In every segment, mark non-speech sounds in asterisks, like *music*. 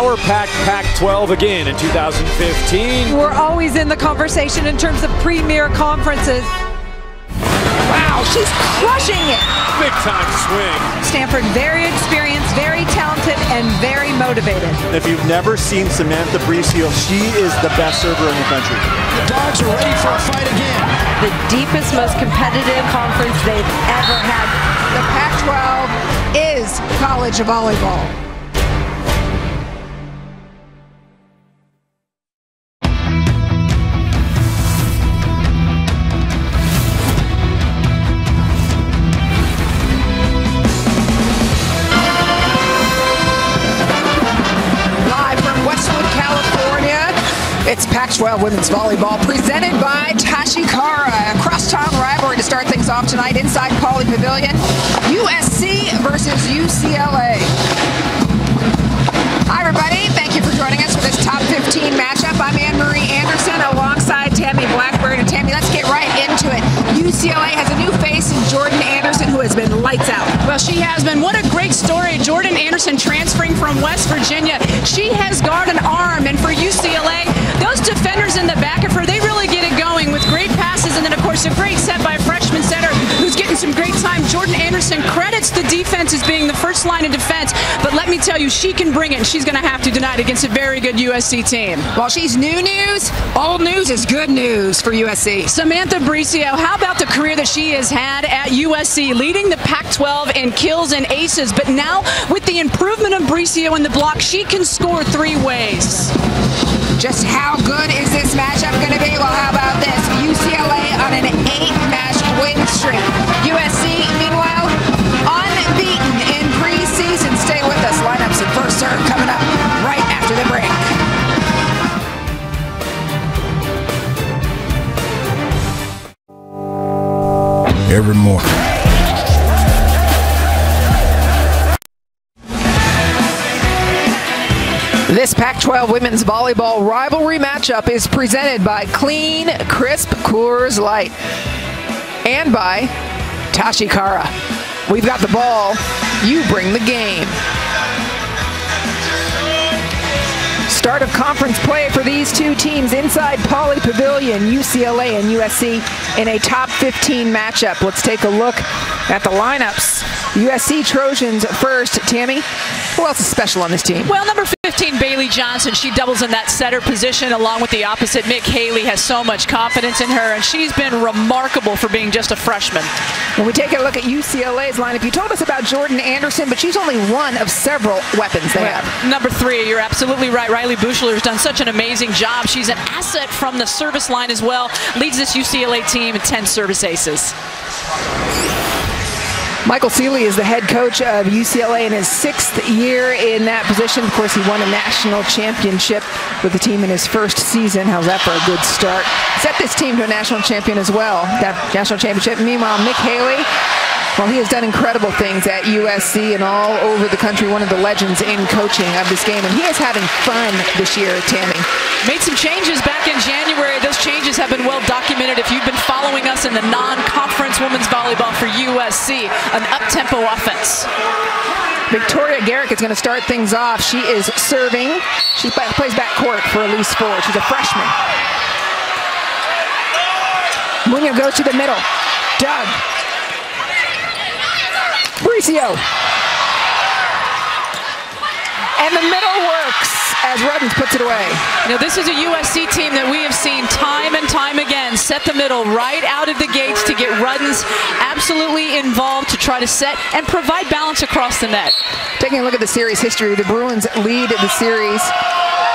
power-packed Pac-12 again in 2015. We're always in the conversation in terms of premier conferences. Wow, she's crushing it. Big time swing. Stanford, very experienced, very talented, and very motivated. If you've never seen Samantha Bricio, she is the best server in the country. The Dogs are ready for a fight again. The deepest, most competitive conference they've ever had. The Pac-12 is college of volleyball. Pac-12 Women's Volleyball presented by Tachikara. A crosstown rivalry to start things off tonight inside Pauley Pavilion. USC versus UCLA. Hi, everybody. Thank you for joining us for this top 15 matchup. I'm Anne Marie Anderson alongside Tammy Blackburn. And Tammy, let's get right into it. UCLA has a new Jordan Anderson who has been lights out. Well, she has been. What a great story. Jordan Anderson transferring from West Virginia. She has guard an arm. And for UCLA, those defenders in the back of her, they really get it going with great passes. And then, of course, a great set by freshman center some great time. Jordan Anderson credits the defense as being the first line of defense. But let me tell you, she can bring it. And she's going to have to tonight against a very good USC team. While she's new news, old news is good news for USC. Samantha Bricio, how about the career that she has had at USC, leading the Pac-12 in kills and aces. But now, with the improvement of Bricio in the block, she can score three ways. Just how good is this matchup going to be? Well, how about this? UCLA on an eight-match win streak. Every morning. This Pac-12 women's volleyball rivalry matchup is presented by Clean, Crisp Coors Light and by Tachikara. We've got the ball. You bring the game. Start of conference play for these two teams inside Pauley Pavilion, UCLA and USC in a top 15 matchup. Let's take a look at the lineups. USC Trojans first. Tammy, who else is special on this team? Well, number 15, Bailey Johnson. She doubles in that setter position along with the opposite. Mick Haley has so much confidence in her, and she's been remarkable for being just a freshman. When we take a look at UCLA's lineup, you told us about Jordan Anderson, but she's only one of several weapons they well, have. Number three, you're absolutely right. Riley Buechler has done such an amazing job. She's an asset from the service line as well. Leads this UCLA team in 10 service aces. Michael Sealy is the head coach of UCLA in his sixth year in that position. Of course, he won a national championship with the team in his first season. How's that for a good start? Set this team to a national champion as well, that national championship. Meanwhile, Mick Haley, well, he has done incredible things at USC and all over the country, one of the legends in coaching of this game, and he is having fun this year, Tammy. Made some changes back in January. Those changes have been well documented. If you've been following us in the non-conference women's volleyball for USC, an up-tempo offense. Victoria Garrick is going to start things off. She is serving. She plays back court for Elise Ford. She's a freshman. Munoz goes to the middle. Doug. Bricio. And the middle works as Ruddens puts it away. You know, this is a USC team that we have seen time and time again set the middle right out of the gates to get Ruddens absolutely involved to try to set and provide balance across the net. Taking a look at the series history, the Bruins lead the series.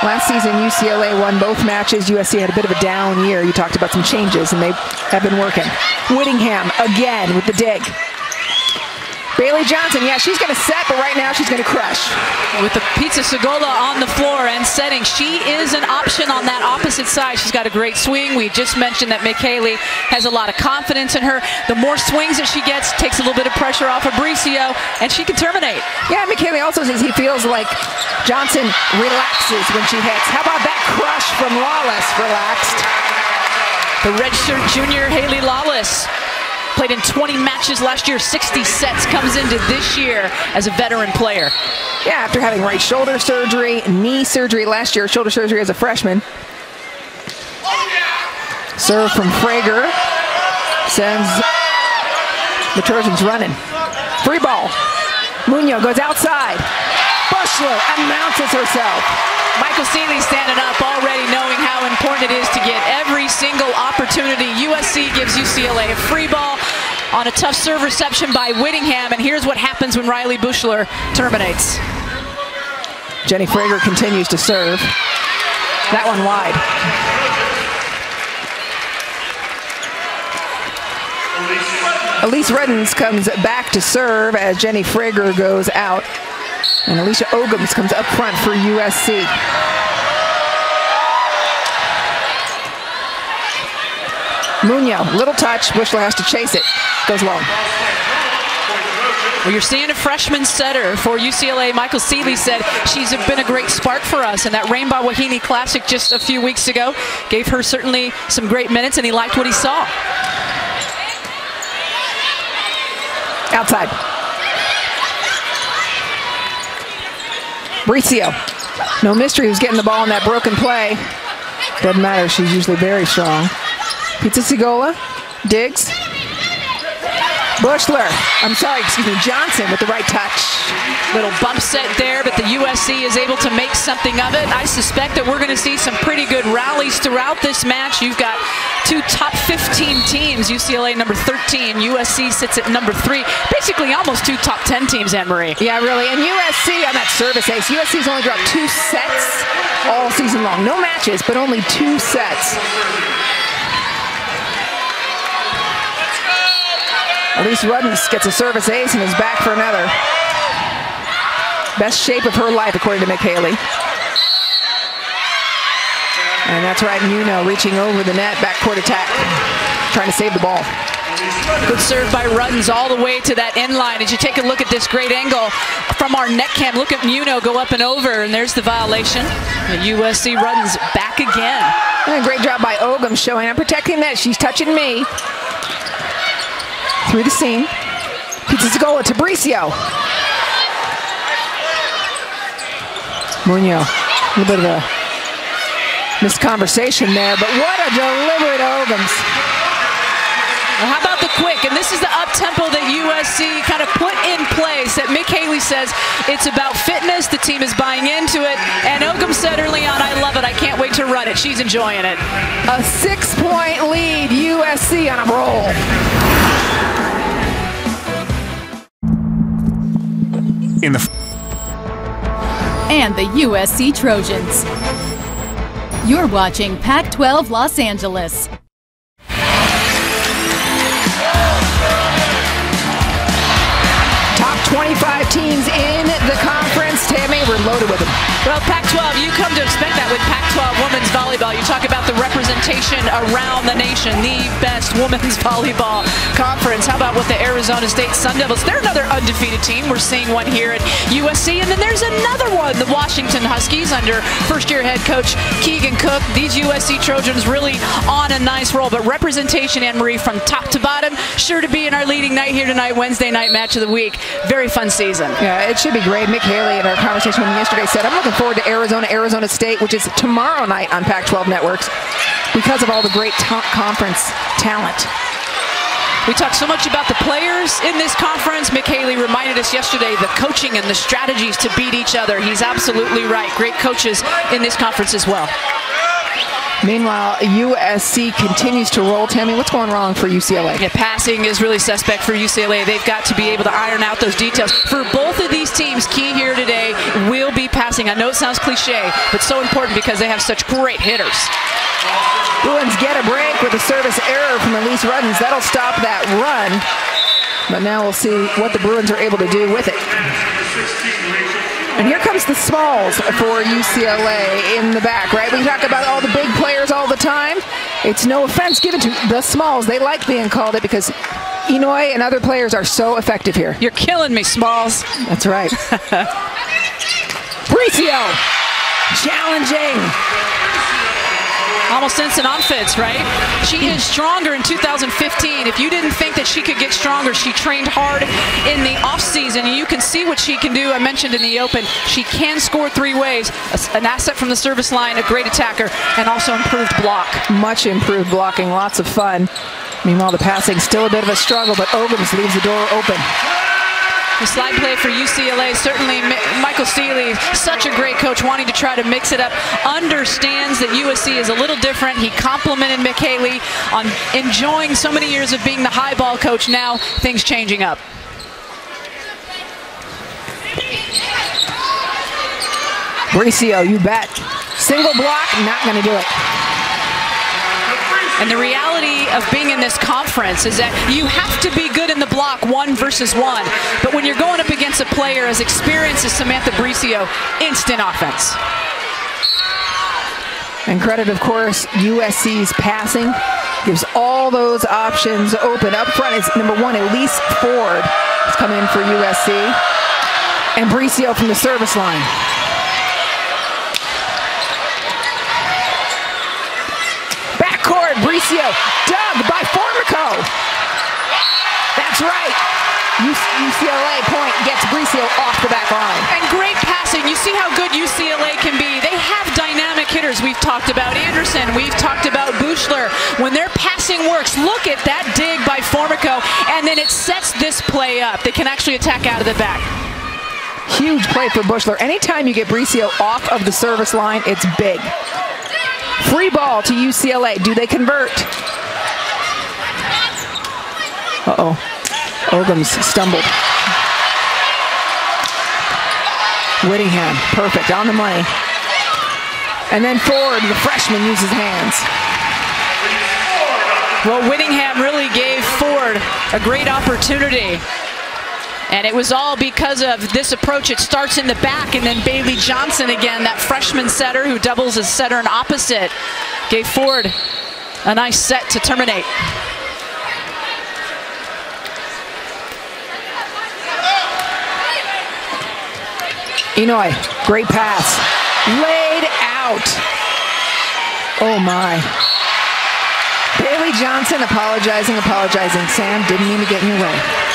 Last season, UCLA won both matches. USC had a bit of a down year. You talked about some changes, and they have been working. Whittingham again with the dig. Bailey Johnson, yeah, she's going to set, but right now she's going to crush. With the Pizza Segola on the floor and setting, she is an option on that opposite side. She's got a great swing. We just mentioned that Mick Haley has a lot of confidence in her. The more swings that she gets, takes a little bit of pressure off of Bricio, and she can terminate. Yeah, Mick Haley also says he feels like Johnson relaxes when she hits. How about that crush from Lawless? Relaxed. The redshirt junior Haley Lawless Played in 20 matches last year, 60 sets. Comes into this year as a veteran player. Yeah, after having right shoulder surgery, knee surgery last year, shoulder surgery as a freshman. Serve from Frager sends the Trojans running. Free ball. Munoz goes outside. Buechler announces herself. Michael Sealy standing up already knowing how important it is to get every single opportunity. USC gives UCLA a free ball on a tough serve reception by Whittingham, and here's what happens when Riley Buechler terminates. Jenny Frager continues to serve. That one wide. Elise Ruddens comes back to serve as Jenny Frager goes out. And Alicia Ogums comes up front for USC. Munoz, little touch. Buechler has to chase it. Goes long. Well, you're seeing a freshman setter for UCLA. Michael Sealy said she's been a great spark for us. And that Rainbow Wahine Classic just a few weeks ago gave her certainly some great minutes, and he liked what he saw. Outside. Bricio. No mystery who's getting the ball in that broken play. Doesn't matter. She's usually very strong. Pizza Sigola. Diggs. Buechler. I'm sorry, excuse me, Johnson with the right touch. Little bump set there, but the USC is able to make something of it. I suspect that we're going to see some pretty good rallies throughout this match. You've got two top 15 teams, UCLA number 13, USC sits at number three. Basically almost two top 10 teams, Anne-Marie. Yeah, really. And USC on that service ace, USC's only dropped two sets all season long. No matches, but only two sets. Elise Ruddens gets a service ace and is back for another. Best shape of her life, according to Mick Haley. And that's right, Munoz reaching over the net, backcourt attack, trying to save the ball. Good serve by Ruddens all the way to that end line. As you take a look at this great angle from our net cam, look at Munoz go up and over, and there's the violation. The USC Ruddens back again. And a great job by Ogum showing I'm protecting that. She's touching me through the seam. Pizza Sigola to Bricio. Munoz, a little bit of a missed conversation there, but what a deliberate Ogums. Well, how about the quick? And this is the up tempo that USC kind of put in place. That Mick Haley says it's about fitness. The team is buying into it. And Ogum said early on, I love it. I can't wait to run it. She's enjoying it. A six point lead, USC on a roll. In the and the USC Trojans. You're watching Pac 12 Los Angeles. Top 25 teams in the conference. Tammy, we're loaded with them. Well, Pac-12, you come to expect that with Pac-12 women's volleyball. You talk about the representation around the nation, the best women's *laughs* volleyball conference. How about with the Arizona State Sun Devils? They're another undefeated team. We're seeing one here at USC, and then there's another one, the Washington Huskies under first-year head coach Keegan Cook. These USC Trojans really on a nice roll, but representation, Anne-Marie, from top to bottom, sure to be in our leading night here tonight, Wednesday night match of the week. Very fun season. Yeah, it should be great. Mick Haley in our conversation with him yesterday said, I'm looking forward to Arizona, Arizona State, which is tomorrow night on Pac-12 networks because of all the great conference talent. We talked so much about the players in this conference. Mick Haley reminded us yesterday the coaching and the strategies to beat each other. He's absolutely right. Great coaches in this conference as well. Meanwhile, USC continues to roll. Tammy, what's going wrong for UCLA? Yeah, passing is really suspect for UCLA. They've got to be able to iron out those details. For both of these teams, key here today will be passing. I know it sounds cliche, but so important because they have such great hitters. Bruins get a break with a service error from Elise Ruddens. That'll stop that run. But now we'll see what the Bruins are able to do with it. And here comes the Smalls for UCLA in the back, right? We talk about all the big It's no offense given to the Smalls. They like being called it because Inoue and other players are so effective here. You're killing me, Smalls. That's right. *laughs* Bricio challenging. Almost instant on fits, right? She is stronger in 2015. If you didn't think that she could get stronger, she trained hard in the offseason. And you can see what she can do. I mentioned in the open, she can score three ways an asset from the service line, a great attacker, and also improved block. Much improved blocking, lots of fun. Meanwhile, the passing still a bit of a struggle, but Ogums leaves the door open. The slide play for UCLA, certainly Michael Sealy, such a great coach, wanting to try to mix it up, understands that USC is a little different. He complimented Mick Haley on enjoying so many years of being the high ball coach. Now things changing up. Bricio, you bet. Single block, not going to do it. And the reality of being in this conference is that you have to be good in the block one versus one. But when you're going up against a player as experienced as Samantha Bricio, instant offense. And credit, of course, USC's passing gives all those options open. Up front is number one, Elise Ford has come in for USC. And Bricio from the service line. Bricio, dug by Formico. That's right. UCLA point gets Bricio off the back line. And great passing. You see how good UCLA can be. They have dynamic hitters. We've talked about Anderson. We've talked about Buechler. When their passing works, look at that dig by Formico, and then it sets this play up. They can actually attack out of the back. Huge play for Buechler. Anytime you get Bricio off of the service line, it's big. Free ball to UCLA. Do they convert? Uh-oh. Ogums stumbled. Whittingham, perfect, on the money. And then Ford, the freshman, uses hands. Well, Whittingham really gave Ford a great opportunity. And it was all because of this approach. It starts in the back, and then Bailey Johnson again, that freshman setter who doubles as setter and opposite, gave Ford a nice set to terminate. Inoue, great pass. Laid out. Oh my. Bailey Johnson apologizing, apologizing. Sam, didn't mean to get in your way.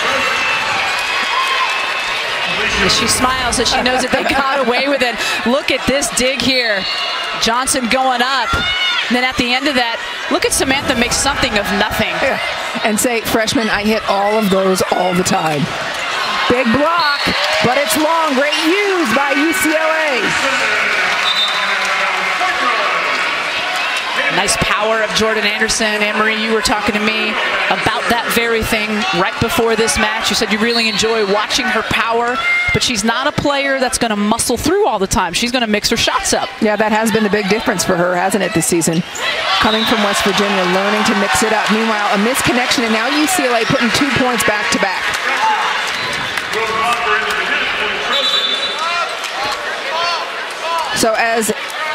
She smiles as she knows that they got away with it. Look at this dig here. Johnson going up. And then at the end of that, look at Samantha make something of nothing. Yeah. And say, freshman, I hit all of those all the time. Big block, but it's long. Great use by UCLA. Nice power of Jordan Anderson. Anne-Marie, you were talking to me about that very thing right before this match. You said you really enjoy watching her power, but she's not a player that's going to muscle through all the time. She's going to mix her shots up. Yeah, that has been the big difference for her, hasn't it, this season? Coming from West Virginia, learning to mix it up. Meanwhile, a misconnection, and now UCLA putting two points back to back. So as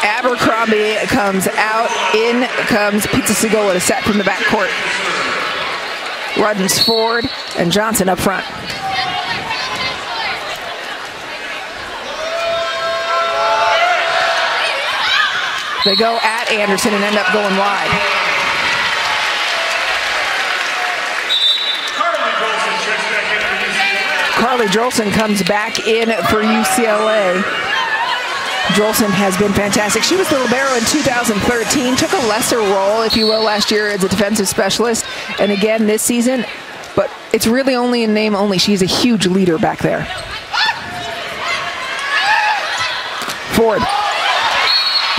Abercrombie comes out. In comes Pizza Segola to set from the back court. Ruddens forward and Johnson up front. They go at Anderson and end up going wide. Carly Drolson comes back in for UCLA. Drolson has been fantastic. She was the libero in 2013, took a lesser role, if you will, last year as a defensive specialist, and again this season. But it's really only in name only. She's a huge leader back there. Ford.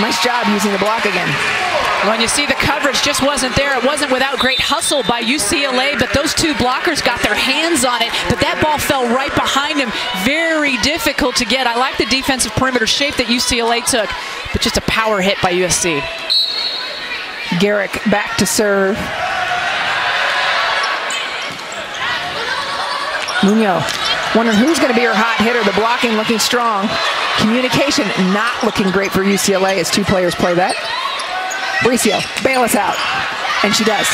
Nice job using the block again. When you see the coverage just wasn't there, it wasn't without great hustle by UCLA, but those two blockers got their hands on it, but that ball fell right behind him. Very difficult to get. I like the defensive perimeter shape that UCLA took, but just a power hit by USC. Garrick back to serve. Munoz wondering who's going to be her hot hitter. The blocking looking strong. Communication not looking great for UCLA as two players play that. Bricio, bail us out. And she does.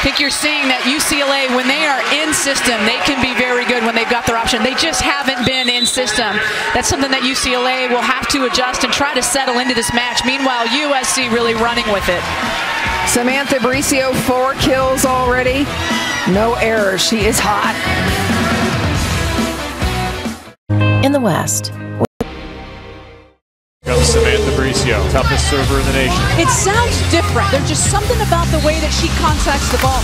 I think you're seeing that UCLA, when they are in system, they can be very good when they've got their option. They just haven't been in system. That's something that UCLA will have to adjust and try to settle into this match. Meanwhile, USC really running with it. Samantha Bricio, four kills already. No errors. She is hot. In the West, Samantha Bricio, toughest server in the nation. It sounds different. There's just something about the way that she contacts the ball.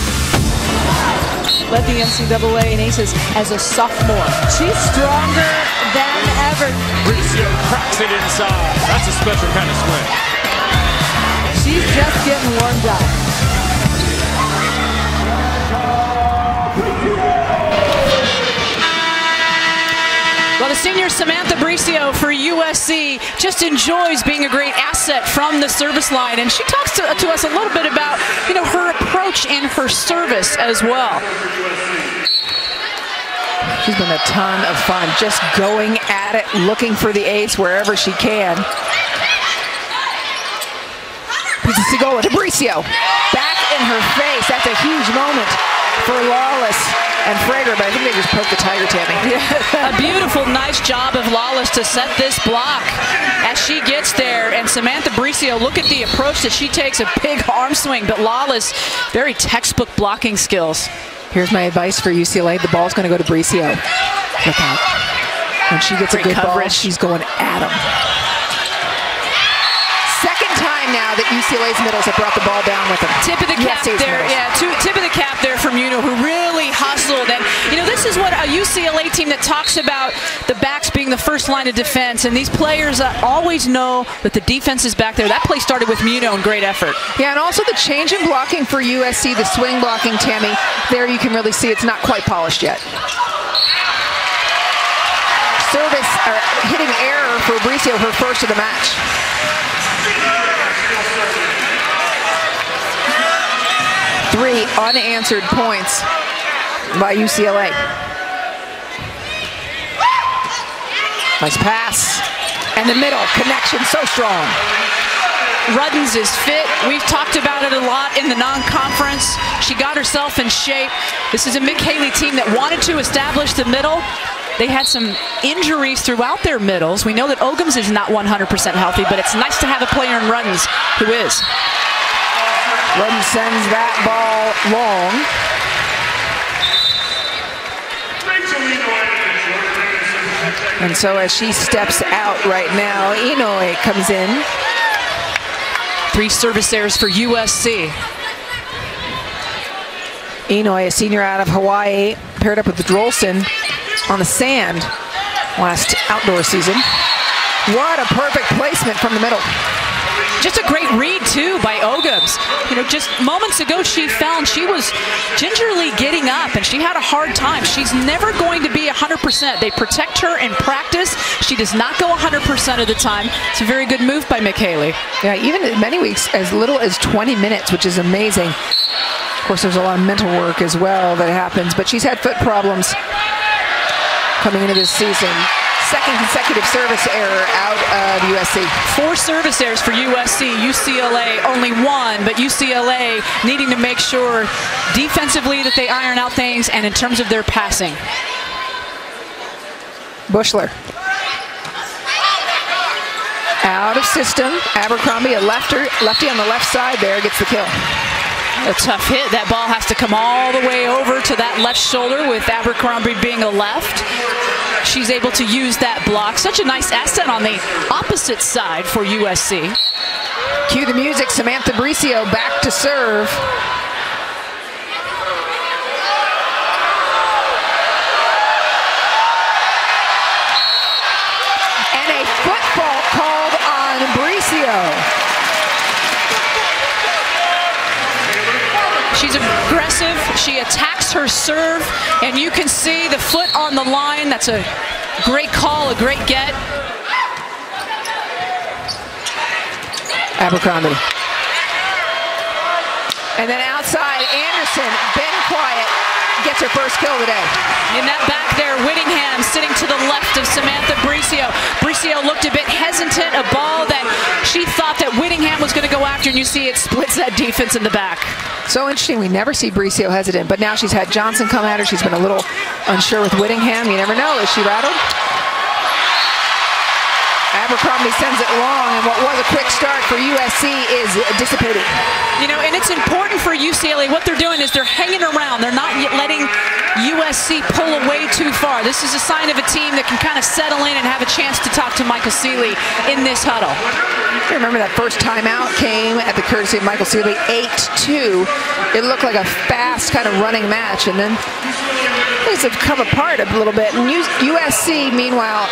Led the NCAA in aces as a sophomore. She's stronger than ever. Bricio cracks it inside. That's a special kind of swing. She's just getting warmed up. Senior Samantha Bricio for USC just enjoys being a great asset from the service line, and she talks to, to us a little bit about, you know, her approach in her service as well. She's been a ton of fun, just going at it, looking for the ace wherever she can. Of Segola to Bricio. Back in her face. That's a huge moment for Lawless and Frager, but I think they just poked the tiger, Tammy. *laughs* a beautiful, nice job of Lawless to set this block as she gets there. And Samantha Bricio, look at the approach that she takes, a big arm swing, but Lawless, very textbook blocking skills. Here's my advice for UCLA. The ball's going to go to Bricio. Look out. When she gets Great a good ball, she's going at him. That UCLA's middles have brought the ball down with them. Tip of the cap USC's there, middles. yeah, two, tip of the cap there from Uno, who really hustled. And, you know, this is what a UCLA team that talks about the backs being the first line of defense. And these players uh, always know that the defense is back there. That play started with Muno and great effort. Yeah, and also the change in blocking for USC, the swing blocking, Tammy. There you can really see it's not quite polished yet. Service, or hitting error for Bricio, her first of the match. Three unanswered points by UCLA. Nice pass. And the middle connection so strong. Ruddens is fit. We've talked about it a lot in the non-conference. She got herself in shape. This is a Mick Haley team that wanted to establish the middle. They had some injuries throughout their middles. We know that Ogums is not 100% healthy, but it's nice to have a player in Ruddens who is. Rudden sends that ball long. And so as she steps out right now, Inoue comes in. Three service errors for USC. Inoue, a senior out of Hawaii, paired up with Drolson on the sand last outdoor season. What a perfect placement from the middle. Just a great read, too, by Ogums. You know, just moments ago she fell and she was gingerly getting up and she had a hard time. She's never going to be 100%. They protect her in practice. She does not go 100% of the time. It's a very good move by Mick Haley. Yeah, even in many weeks, as little as 20 minutes, which is amazing. Of course, there's a lot of mental work as well that happens, but she's had foot problems coming into this season. Second consecutive service error out of USC. Four service errors for USC. UCLA only one, but UCLA needing to make sure defensively that they iron out things and in terms of their passing. Buechler. Out of system. Abercrombie, a lefter, lefty on the left side there, gets the kill. A tough hit. That ball has to come all the way over to that left shoulder with Abercrombie being a left. She's able to use that block. Such a nice asset on the opposite side for USC. Cue the music. Samantha Bricio back to serve. And a football called on Bricio. She attacks her serve, and you can see the foot on the line. That's a great call, a great get. Abercrombie. And then outside, Anderson, been quiet, gets her first kill today. In that back there, Whittingham sitting to the left of Samantha Bricio. Bricio looked a bit hesitant, a ball that she thought that Whittingham was going to go after, and you see it splits that defense in the back. So interesting. We never see Bricio hesitant, but now she's had Johnson come at her. She's been a little unsure with Whittingham. You never know. Is she rattled? Abercrombie sends it long, and what was a quick start for USC is dissipating. You know, and it's important for UCLA. What they're doing is they're hanging around. They're not letting USC pull away too far. This is a sign of a team that can kind of settle in and have a chance to talk to Michael Sealy in this huddle. I remember that first timeout came at the courtesy of Michael Sealy, 8-2. It looked like a fast kind of running match, and then things have come apart a little bit. And USC, meanwhile,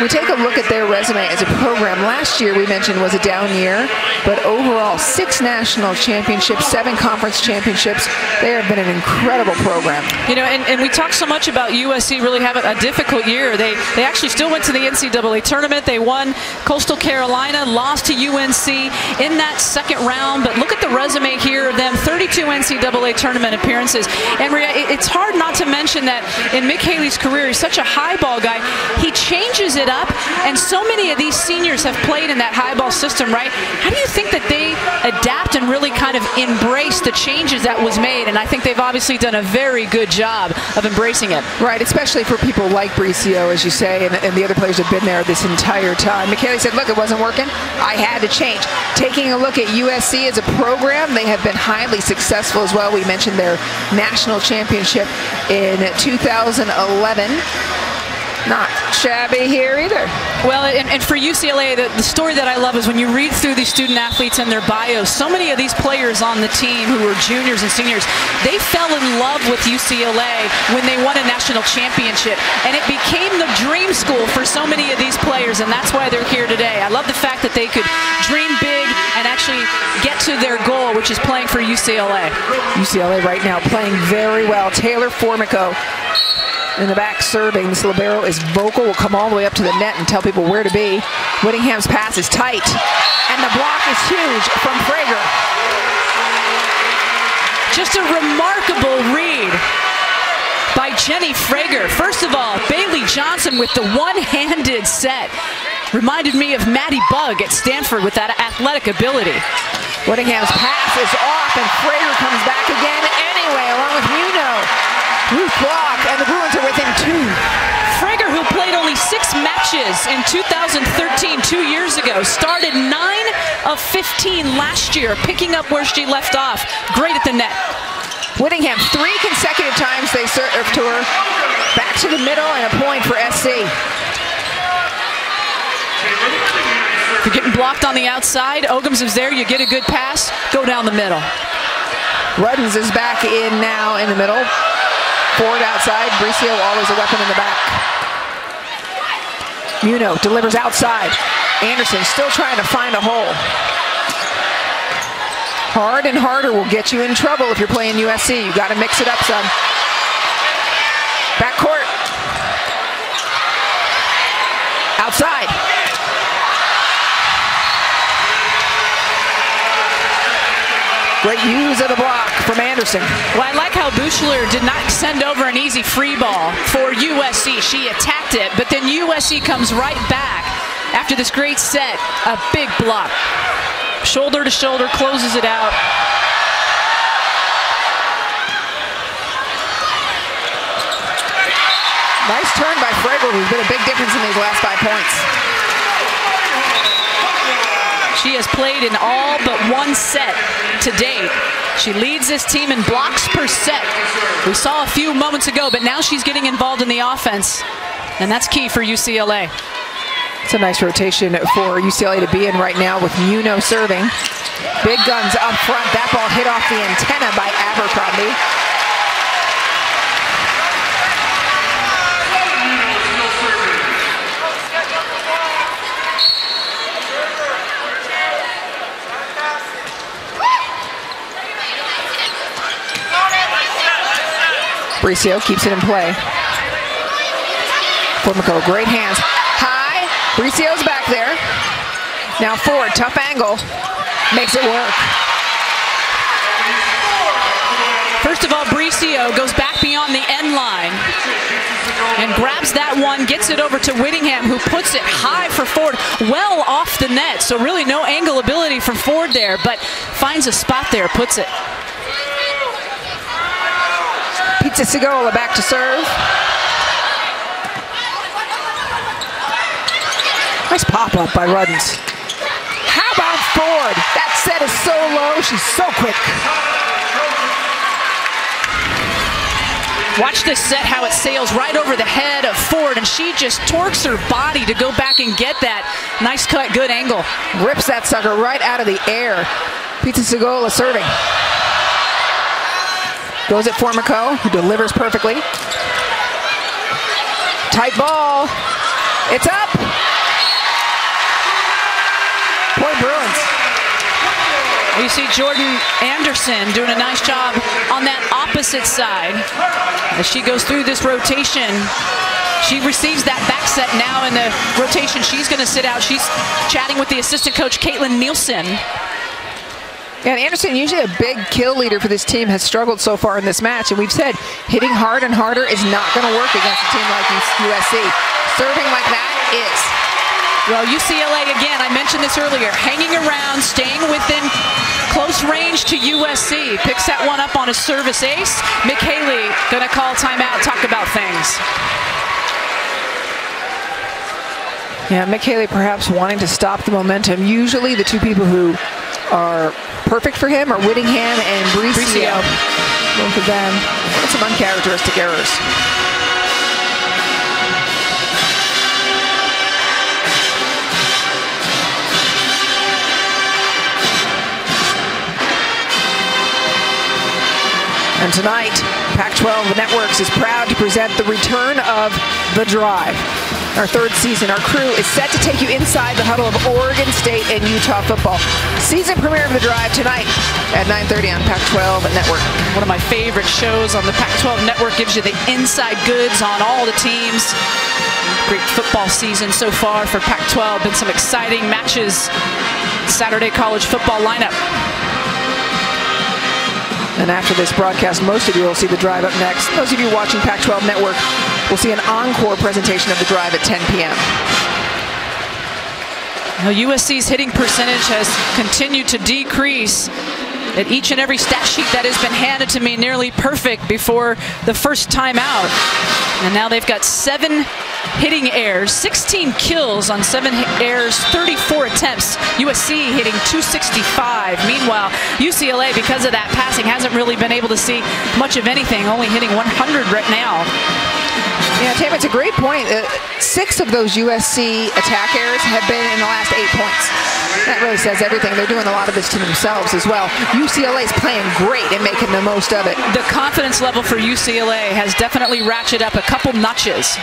we take a look at their resume as a program. Last year, we mentioned, was a down year, but overall, six national championships, seven conference championships. They have been an incredible program. You know, and, and we talk so much about USC really having a difficult year. They they actually still went to the NCAA tournament. They won Coastal Carolina, lost to UNC in that second round. But look at the resume here of them: 32 NCAA tournament appearances. And it's hard not to mention that in Mick Haley's career, he's such a high ball guy. He changes it up, and so many of these seniors have played in that high ball system, right? How do you think that they adapt and really kind of embrace the changes that was made? And I think they've obviously done a very good job of embracing it. Right, especially for people like Bricio, as you say, and, and the other players have been there this entire time. Mick Haley said, look, it wasn't working. I had to change. Taking a look at USC as a program, they have been highly successful as well. We mentioned their national championship in 2011 not shabby here either. Well, and, and for UCLA, the, the, story that I love is when you read through these student athletes and their bios, so many of these players on the team who were juniors and seniors, they fell in love with UCLA when they won a national championship. And it became the dream school for so many of these players, and that's why they're here today. I love the fact that they could dream big and actually get to their goal, which is playing for UCLA. UCLA right now playing very well. Taylor Formico in the back serving. This libero is vocal, will come all the way up to the net and tell people where to be. Whittingham's pass is tight, and the block is huge from Frager. Just a remarkable read by Jenny Frager. First of all, Bailey Johnson with the one-handed set. Reminded me of Madi Bugg at Stanford with that athletic ability. Whittingham's pass is off, and Frager comes back again anyway, along with Muno. Ruth block, and the Bruins are within two. Frager, who played only six matches in 2013, two years ago, started nine of 15 last year, picking up where she left off. Great at the net. Whittingham, three consecutive times they served uh, to her. Back to the middle and a point for SC. You're getting blocked on the outside, Ogums is there, you get a good pass, go down the middle. Ruddens is back in now in the middle. Ford outside, Bricio always a weapon in the back. Muno delivers outside. Anderson still trying to find a hole. Hard and harder will get you in trouble if you're playing USC. You got to mix it up some. Back court. Outside. Great use of the block from Anderson. Well, I like Buechler did not send over an easy free ball for USC. She attacked it, but then USC comes right back after this great set. A big block. Shoulder to shoulder, closes it out. Nice turn by Frager, who's been a big difference in these last five points. She has played in all but one set to date. She leads this team in blocks per set. We saw a few moments ago, but now she's getting involved in the offense, and that's key for UCLA. It's a nice rotation for UCLA to be in right now with Muno serving. Big guns up front. That ball hit off the antenna by Abercrombie. Bricio keeps it in play. Formico, great hands. High. Bricio's back there. Now Ford, tough angle. Makes it work. First of all, Bricio goes back beyond the end line and grabs that one, gets it over to Whittingham, who puts it high for Ford, well off the net. So really no angle ability for Ford there, but finds a spot there, puts it. Pizza Segola back to serve. Nice pop up by Ruddens. How about Ford? That set is so low. She's so quick. Watch this set, how it sails right over the head of Ford, and she just torques her body to go back and get that. Nice cut, good angle. Rips that sucker right out of the air. Pizza Segola serving. Goes at Formico, who delivers perfectly. Tight ball. It's up. Point Bruins. You see Jordan Anderson doing a nice job on that opposite side. As she goes through this rotation, she receives that back set now in the rotation. She's going to sit out. She's chatting with the assistant coach, Caitlin Nielsen. And Anderson, usually a big kill leader for this team, has struggled so far in this match. And we've said hitting hard and harder is not going to work against a team like USC. Serving like that is. Well, UCLA, again, I mentioned this earlier, hanging around, staying within close range to USC. Picks that one up on a service ace. Mick Haley going to call timeout, talk about things. Yeah, Mick Haley perhaps wanting to stop the momentum. Usually the two people who are perfect for him are Whittingham and Bricio. Both of them some uncharacteristic errors. And tonight, Pac-12 Networks is proud to present the return of The Drive. Our third season, our crew is set to take you inside the huddle of Oregon State and Utah football. Season premiere of The Drive tonight at 9.30 on Pac-12 Network. One of my favorite shows on the Pac-12 Network gives you the inside goods on all the teams. Great football season so far for Pac-12. Been some exciting matches. Saturday college football lineup. And after this broadcast, most of you will see the drive up next. Those of you watching Pac-12 Network will see an encore presentation of the drive at 10 p.m. Now USC's hitting percentage has continued to decrease. At each and every stat sheet that has been handed to me, nearly perfect before the first time out. And now they've got seven hitting errors, 16 kills on seven errors, 34 attempts. USC hitting 265. Meanwhile, UCLA, because of that passing, hasn't really been able to see much of anything, only hitting 100 right now. Yeah, Tam, it's a great point. Uh, six of those USC attack errors have been in the last eight points. That really says everything. They're doing a lot of this to themselves as well. UCLA is playing great and making the most of it. The confidence level for UCLA has definitely ratcheted up a couple notches.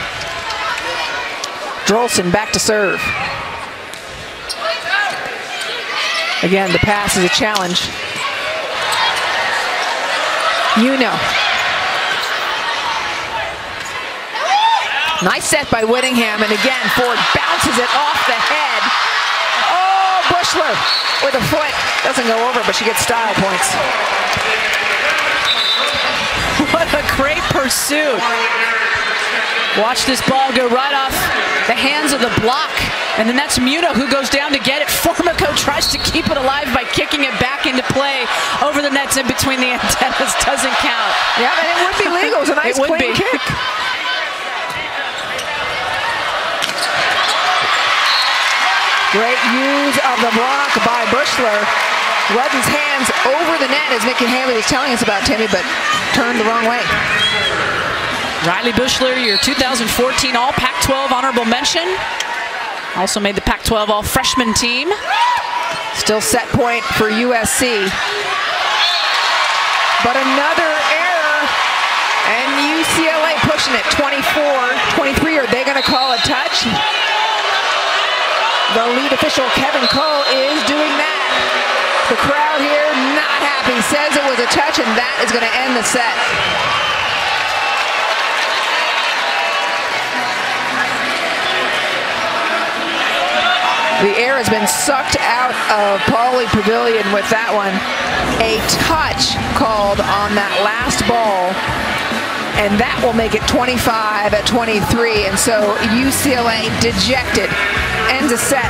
Drolson back to serve. Again, the pass is a challenge. You know. Nice set by Whittingham, and again, Ford bounces it off the head. Oh, Buechler with a foot. Doesn't go over, but she gets style points. What a great pursuit. Watch this ball go right off the hands of the block. And then that's Muno who goes down to get it. *laughs* Formico tries to keep it alive by kicking it back into play over the nets in between the *laughs* antennas. Doesn't count. Yeah, and it would be *laughs* legal. It was a nice it would clean be. kick. Great use of the block by Buechler. Rudden's hands over the net, as Mick Haley was telling us about, Timmy, but turned the wrong way. Riley Buechler, your 2014 All Pac-12 honorable mention. Also made the Pac-12 All Freshman team. Still set point for USC. But another error, and UCLA pushing it 24, 23. Are they going to call a touch? The lead official, Kevin Cole, is doing that. The crowd here not happy, says it was a touch, and that is going to end the set. The air has been sucked out of Pauley Pavilion with that one. A touch called on that last ball and that will make it 25 at 23. And so UCLA dejected ends a set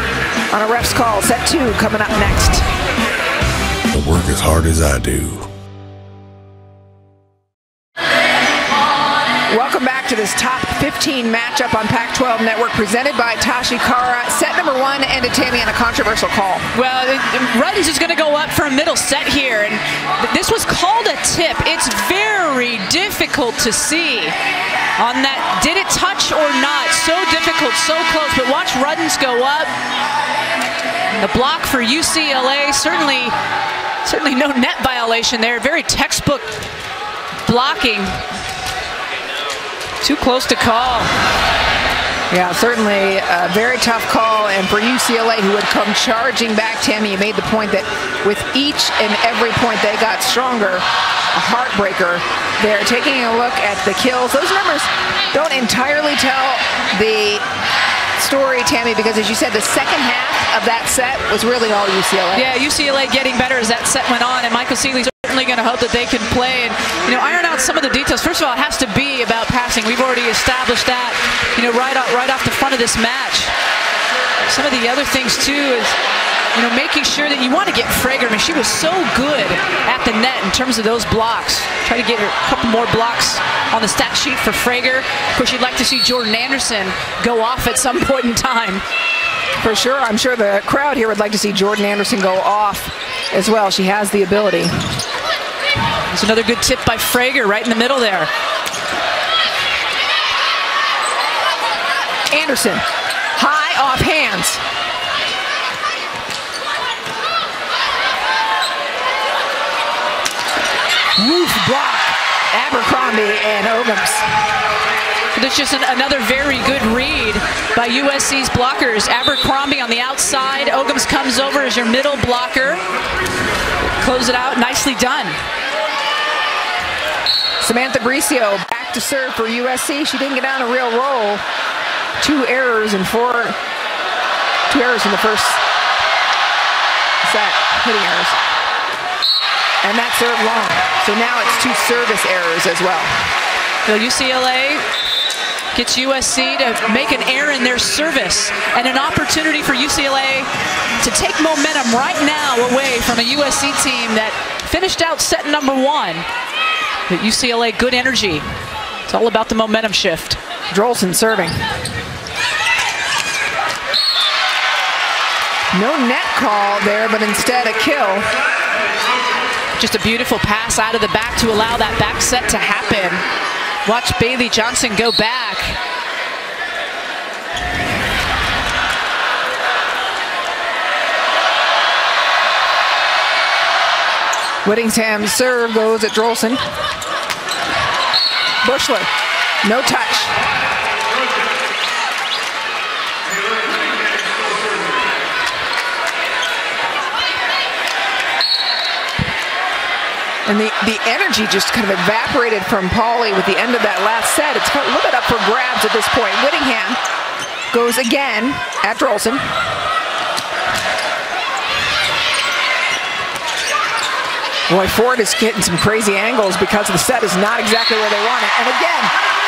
on a ref's call. Set two coming up next. I work as hard as I do. Welcome back to this top 15 matchup on Pac-12 Network presented by Tachikara. Set number one and ended Tammy on a controversial call. Well, Rudden's is going to go up for a middle set here, and this was called a tip. It's very difficult to see on that. Did it touch or not? So difficult, so close. But watch Rudden's go up. The block for UCLA certainly, certainly no net violation there. Very textbook blocking. Too close to call. Yeah, certainly a very tough call. And for UCLA, who had come charging back, Tammy, you made the point that with each and every point they got stronger, a heartbreaker. They're taking a look at the kills. Those numbers don't entirely tell the story, Tammy, because as you said, the second half of that set was really all UCLA. Yeah, UCLA getting better as that set went on, and Michael Sealy's certainly going to hope that they can play and you know iron out some of the details. First of all, it has to be about passing. We've already established that you know right off, right off the front of this match. Some of the other things too is you know making sure that you want to get Frager. I mean, she was so good at the net in terms of those blocks. Try to get her a couple more blocks on the stat sheet for Frager. Of course, you'd like to see Jordan Anderson go off at some *laughs* point in time. For sure. I'm sure the crowd here would like to see Jordan Anderson go off as well. She has the ability. It's another good tip by Frager right in the middle there. Anderson, high off hands. Roof block, Abercrombie and Ogums. There's just an, another very good read by USC's blockers. Abercrombie on the outside. Ogums comes over as your middle blocker. Close it out. Nicely done. Samantha Bricio back to serve for USC. She didn't get on a real roll. Two errors and four, two errors in the first set, hitting errors. And that serve long. So now it's two service errors as well. So UCLA gets USC to make an error in their service and an opportunity for UCLA to take momentum right now away from a USC team that finished out set number one. But UCLA, good energy. It's all about the momentum shift. Drolson serving. No net call there, but instead a kill. Just a beautiful pass out of the back to allow that back set to happen. Watch Bailey Johnson go back. Whittingham's serve goes at Drolson. Buechler, no touch. And the, the energy just kind of evaporated from Pauley with the end of that last set. It's a little bit up for grabs at this point. Whittingham goes again at Drolson. Boy, Ford is getting some crazy angles because the set is not exactly where they want it. And again,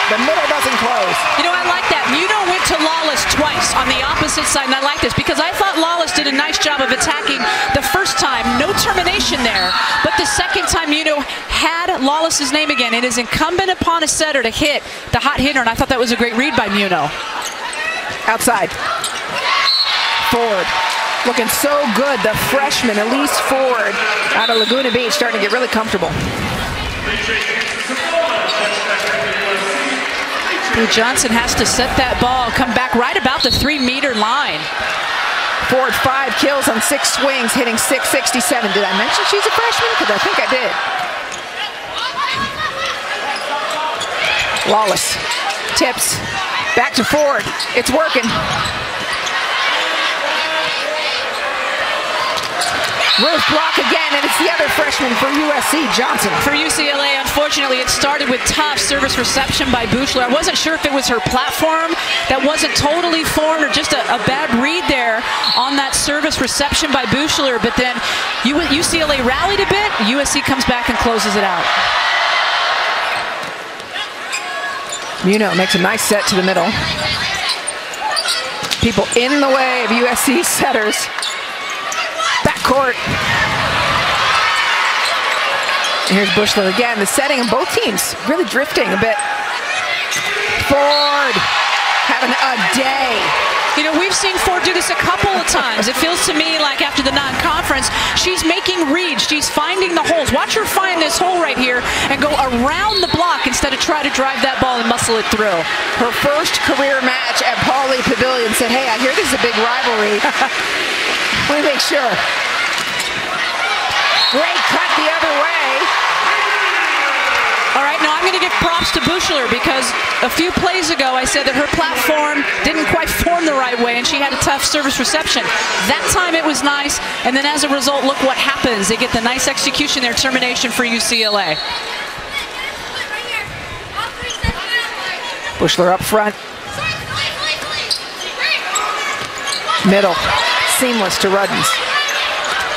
the middle doesn't close. You know, I like that. Muno went to Lawless twice on the opposite side, and I like this because I thought Lawless did a nice job of attacking the first time. No termination there. But the second time, Muno had Lawless's name again. It is incumbent upon a setter to hit the hot hitter, and I thought that was a great read by Muno. Outside. Ford looking so good. The freshman, Elise Ford, out of Laguna Beach, starting to get really comfortable. Johnson has to set that ball, come back right about the three meter line. Ford, five kills on six swings, hitting 667. Did I mention she's a freshman? Because I think I did. Lawless tips, back to Ford. It's working. Roof block again, and it's the other freshman for USC, Johnson. For UCLA, unfortunately, it started with tough service reception by Buechler. I wasn't sure if it was her platform that wasn't totally formed or just a, a bad read there on that service reception by Buechler, but then UCLA rallied a bit. USC comes back and closes it out. Muno makes a nice set to the middle. People in the way of USC setters. Backcourt. Here's Buechler again. The setting of both teams really drifting a bit. Ford having a day. You know, we've seen Ford do this a couple of times. It feels to me like after the non-conference, she's making reads. She's finding the holes. Watch her find this hole right here and go around the block instead of try to drive that ball and muscle it through. Her first career match at Pauley Pavilion said, hey, I hear this is a big rivalry. *laughs* Let me make sure. Great cut the other way. All right, now I'm going to give props to Buechler because a few plays ago I said that her platform didn't quite form the right way and she had a tough service reception. That time it was nice, and then as a result, look what happens. They get the nice execution there, termination for UCLA. Buechler up front. Middle, seamless to Ruddens.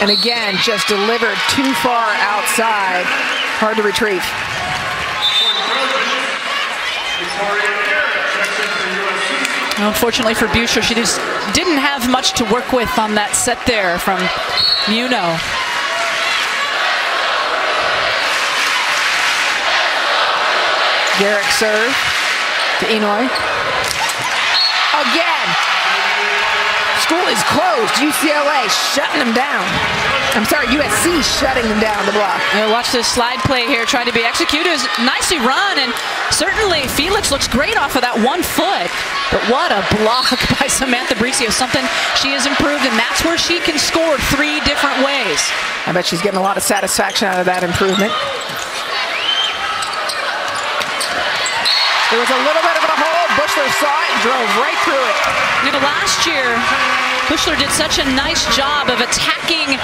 And again, just delivered too far outside. Hard to retrieve. Unfortunately for Buechler, she just didn't have much to work with on that set there from Muno. Garrick serve to Inoue. Again. School is closed. UCLA shutting them down. I'm sorry, USC shutting them down the block. Yeah, watch this slide play here, trying to be executed. Nicely run, and certainly Felix looks great off of that one foot. But what a block *laughs* by Samantha Bricio, something she has improved, and that's where she can score three different ways. I bet she's getting a lot of satisfaction out of that improvement. There was a little bit of Buechler saw it and drove right through it. You know, last year, Buechler did such a nice job of attacking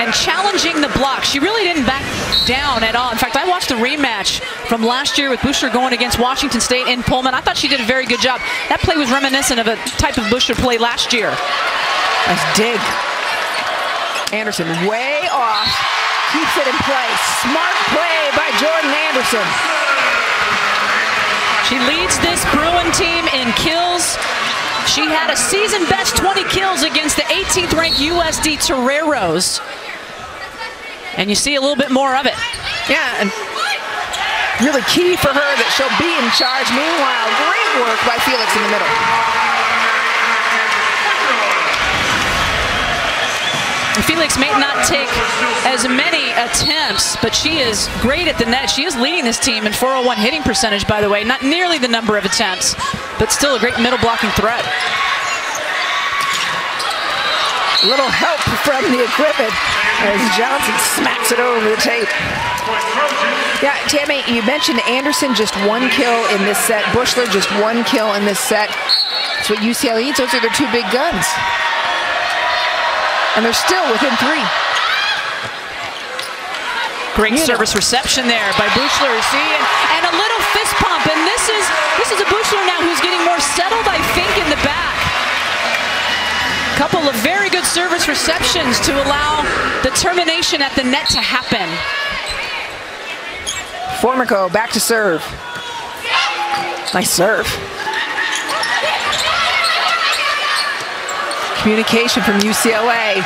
and challenging the block. She really didn't back down at all. In fact, I watched the rematch from last year with Buechler going against Washington State in Pullman. I thought she did a very good job. That play was reminiscent of a type of Buechler play last year. Nice dig. Anderson way off. Keeps it in place. Smart play by Jordan Anderson. She leads this Bruin team in kills. She had a season best 20 kills against the 18th ranked USD Toreros. And you see a little bit more of it. Yeah, and really key for her that she'll be in charge. Meanwhile, great work by Felix in the middle. Felix may not take as many attempts, but she is great at the net. She is leading this team in 401 hitting percentage, by the way. Not nearly the number of attempts, but still a great middle blocking threat. A little help from the equipment as Johnson smacks it over the tape. Yeah, Tammy, you mentioned Anderson just one kill in this set. Buechler just one kill in this set. That's what UCLA needs. Those are their two big guns. And they're still within three. Great service reception there by Buechler. See, and, and a little fist pump. And this is this is a Buechler now who's getting more settled, I think, in the back. A Couple of very good service receptions to allow the termination at the net to happen. Formico back to serve. Nice serve. Communication from UCLA.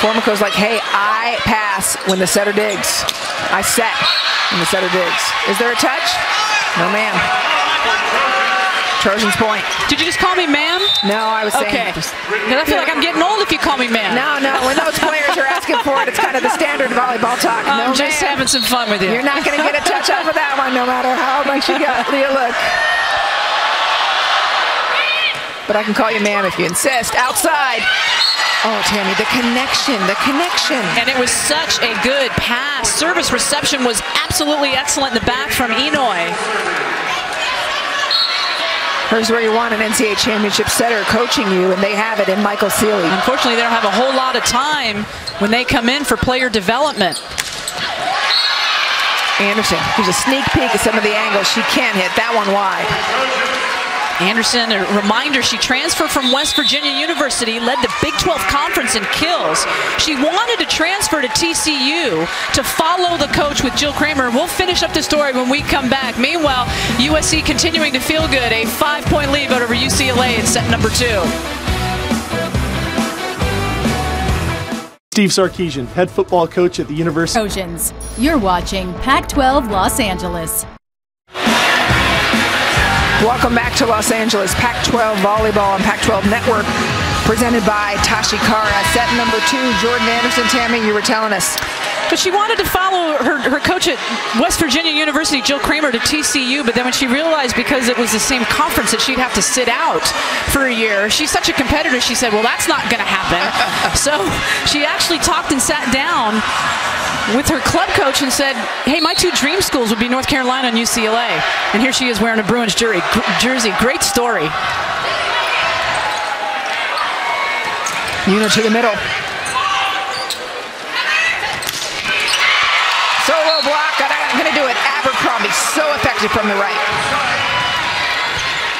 Formico's like, hey, I pass when the setter digs. I set when the setter digs. Is there a touch? No, ma'am. Trojans point. Did you just call me ma'am? No, I was saying. Okay. Because I feel like I'm getting old if you call me ma'am. No, no. When those players are asking for it, it's kind of the standard volleyball talk. I'm no, just having some fun with you. You're not going to get a touch off of that one, no matter how much you got. Leah, look. But I can call you ma'am if you insist. Outside. Oh, Tammy, the connection, the connection. And it was such a good pass. Service reception was absolutely excellent in the back from Inoue. Here's where you want an NCAA championship setter coaching you, and they have it in Michael Sealy. Unfortunately, they don't have a whole lot of time when they come in for player development. Anderson, here's a sneak peek at some of the angles she can hit. That one wide. Anderson, a reminder, she transferred from West Virginia University, led the Big 12 Conference in kills. She wanted to transfer to TCU to follow the coach with Jill Kramer. We'll finish up the story when we come back. Meanwhile, USC continuing to feel good, a five-point lead over UCLA in set number two. Steve Sarkisian, head football coach at the University. Trojans, you're watching Pac 12 Los Angeles. Welcome back to Los Angeles. Pac 12 Volleyball and Pac 12 Network presented by Tashi Kara. Set number two, Jordan Anderson. Tammy, you were telling us. But she wanted to follow her, her coach at West Virginia University, Jill Kramer, to TCU. But then when she realized because it was the same conference that she'd have to sit out for a year, she's such a competitor, she said, well, that's not going to happen. *laughs* so she actually talked and sat down with her club coach and said, hey, my two dream schools would be North Carolina and UCLA. And here she is wearing a Bruins jersey. Great story. Muno to the middle. Solo block. I'm going to do it. Abercrombie, so effective from the right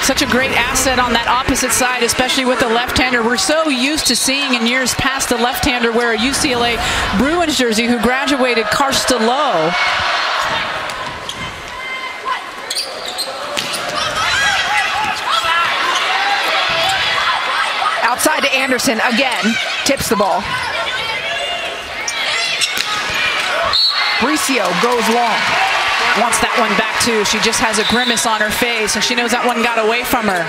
such a great asset on that opposite side, especially with the left-hander. We're so used to seeing in years past the left-hander wear a UCLA Bruins jersey who graduated Karsta Lowe. Outside to Anderson again, tips the ball. Bricio goes long wants that one back too. She just has a grimace on her face, and she knows that one got away from her.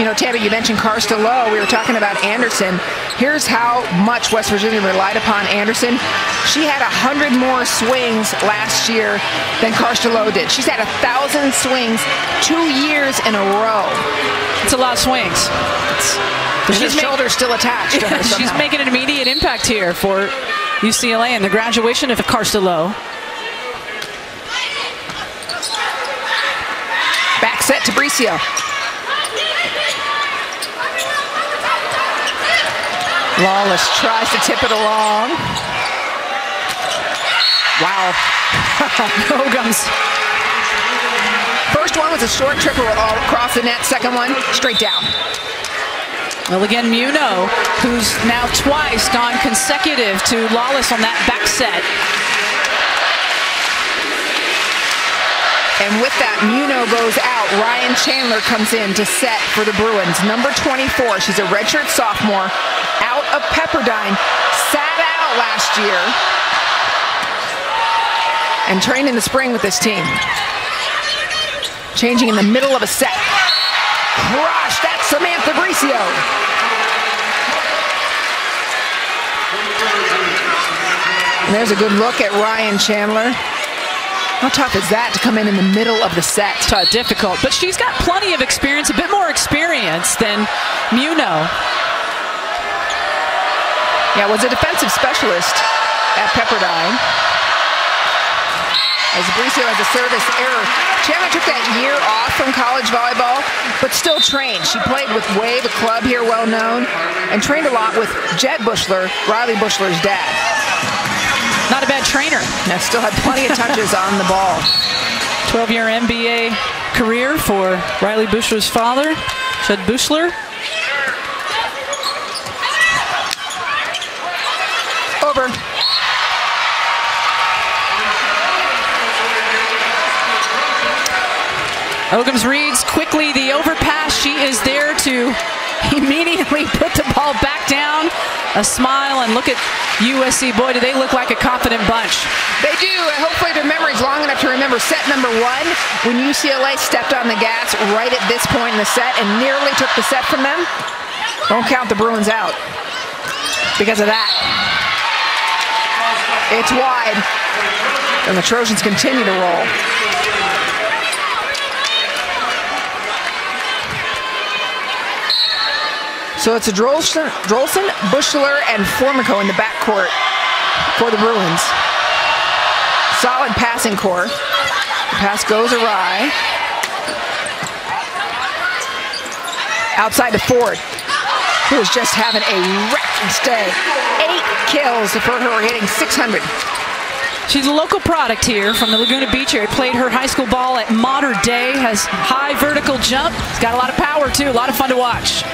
You know, Tammy, you mentioned Karsta Lowe. We were talking about Anderson. Here's how much West Virginia relied upon Anderson. She had 100 more swings last year than Karsta Lowe did. She's had a 1,000 swings two years in a row. It's a lot of swings. It's, she's shoulder's still attached *laughs* She's making an immediate impact here for UCLA and the graduation of Karsta Lawless tries to tip it along. Wow. *laughs* Hogums. First one was a short triple across the net. Second one, straight down. Well, again, Muno, who's now twice gone consecutive to Lawless on that back set. And with that, Muno goes out. Ryan Chandler comes in to set for the Bruins. Number 24, she's a redshirt sophomore, out of Pepperdine, sat out last year, and trained in the spring with this team. Changing in the middle of a set. Crush, that's Samantha Bricio. And there's a good look at Ryan Chandler. How tough is that to come in in the middle of the set? Uh, difficult, but she's got plenty of experience, a bit more experience than Muno. Yeah, was a defensive specialist at Pepperdine. As Bricio has a service error. Chandler took that year off from college volleyball, but still trained. She played with Wave, a club here well known, and trained a lot with Jud Buechler, Riley Buechler's dad. Not a bad trainer. Yeah, still had plenty of touches on the ball. 12-year NBA career for Riley Buechler's father, Jud Buechler. Over. Ogums reads quickly the overpass. She is there to *laughs* immediately put the ball back down. A smile and look at USC. Boy, do they look like a confident bunch. They do. Hopefully their memory's long enough to remember set number one when UCLA stepped on the gas right at this point in the set and nearly took the set from them. Don't count the Bruins out because of that. It's wide. And the Trojans continue to roll. So it's a Drolson, Drolson, Buechler, and Formico in the backcourt for the Bruins. Solid passing core. The pass goes awry. Outside to Ford, who is just having a wrecking stay. Eight kills for her, hitting 600. She's a local product here from the Laguna Beach area. Played her high school ball at Mater Dei. Has high vertical jump. She's got a lot of power too. A lot of fun to watch.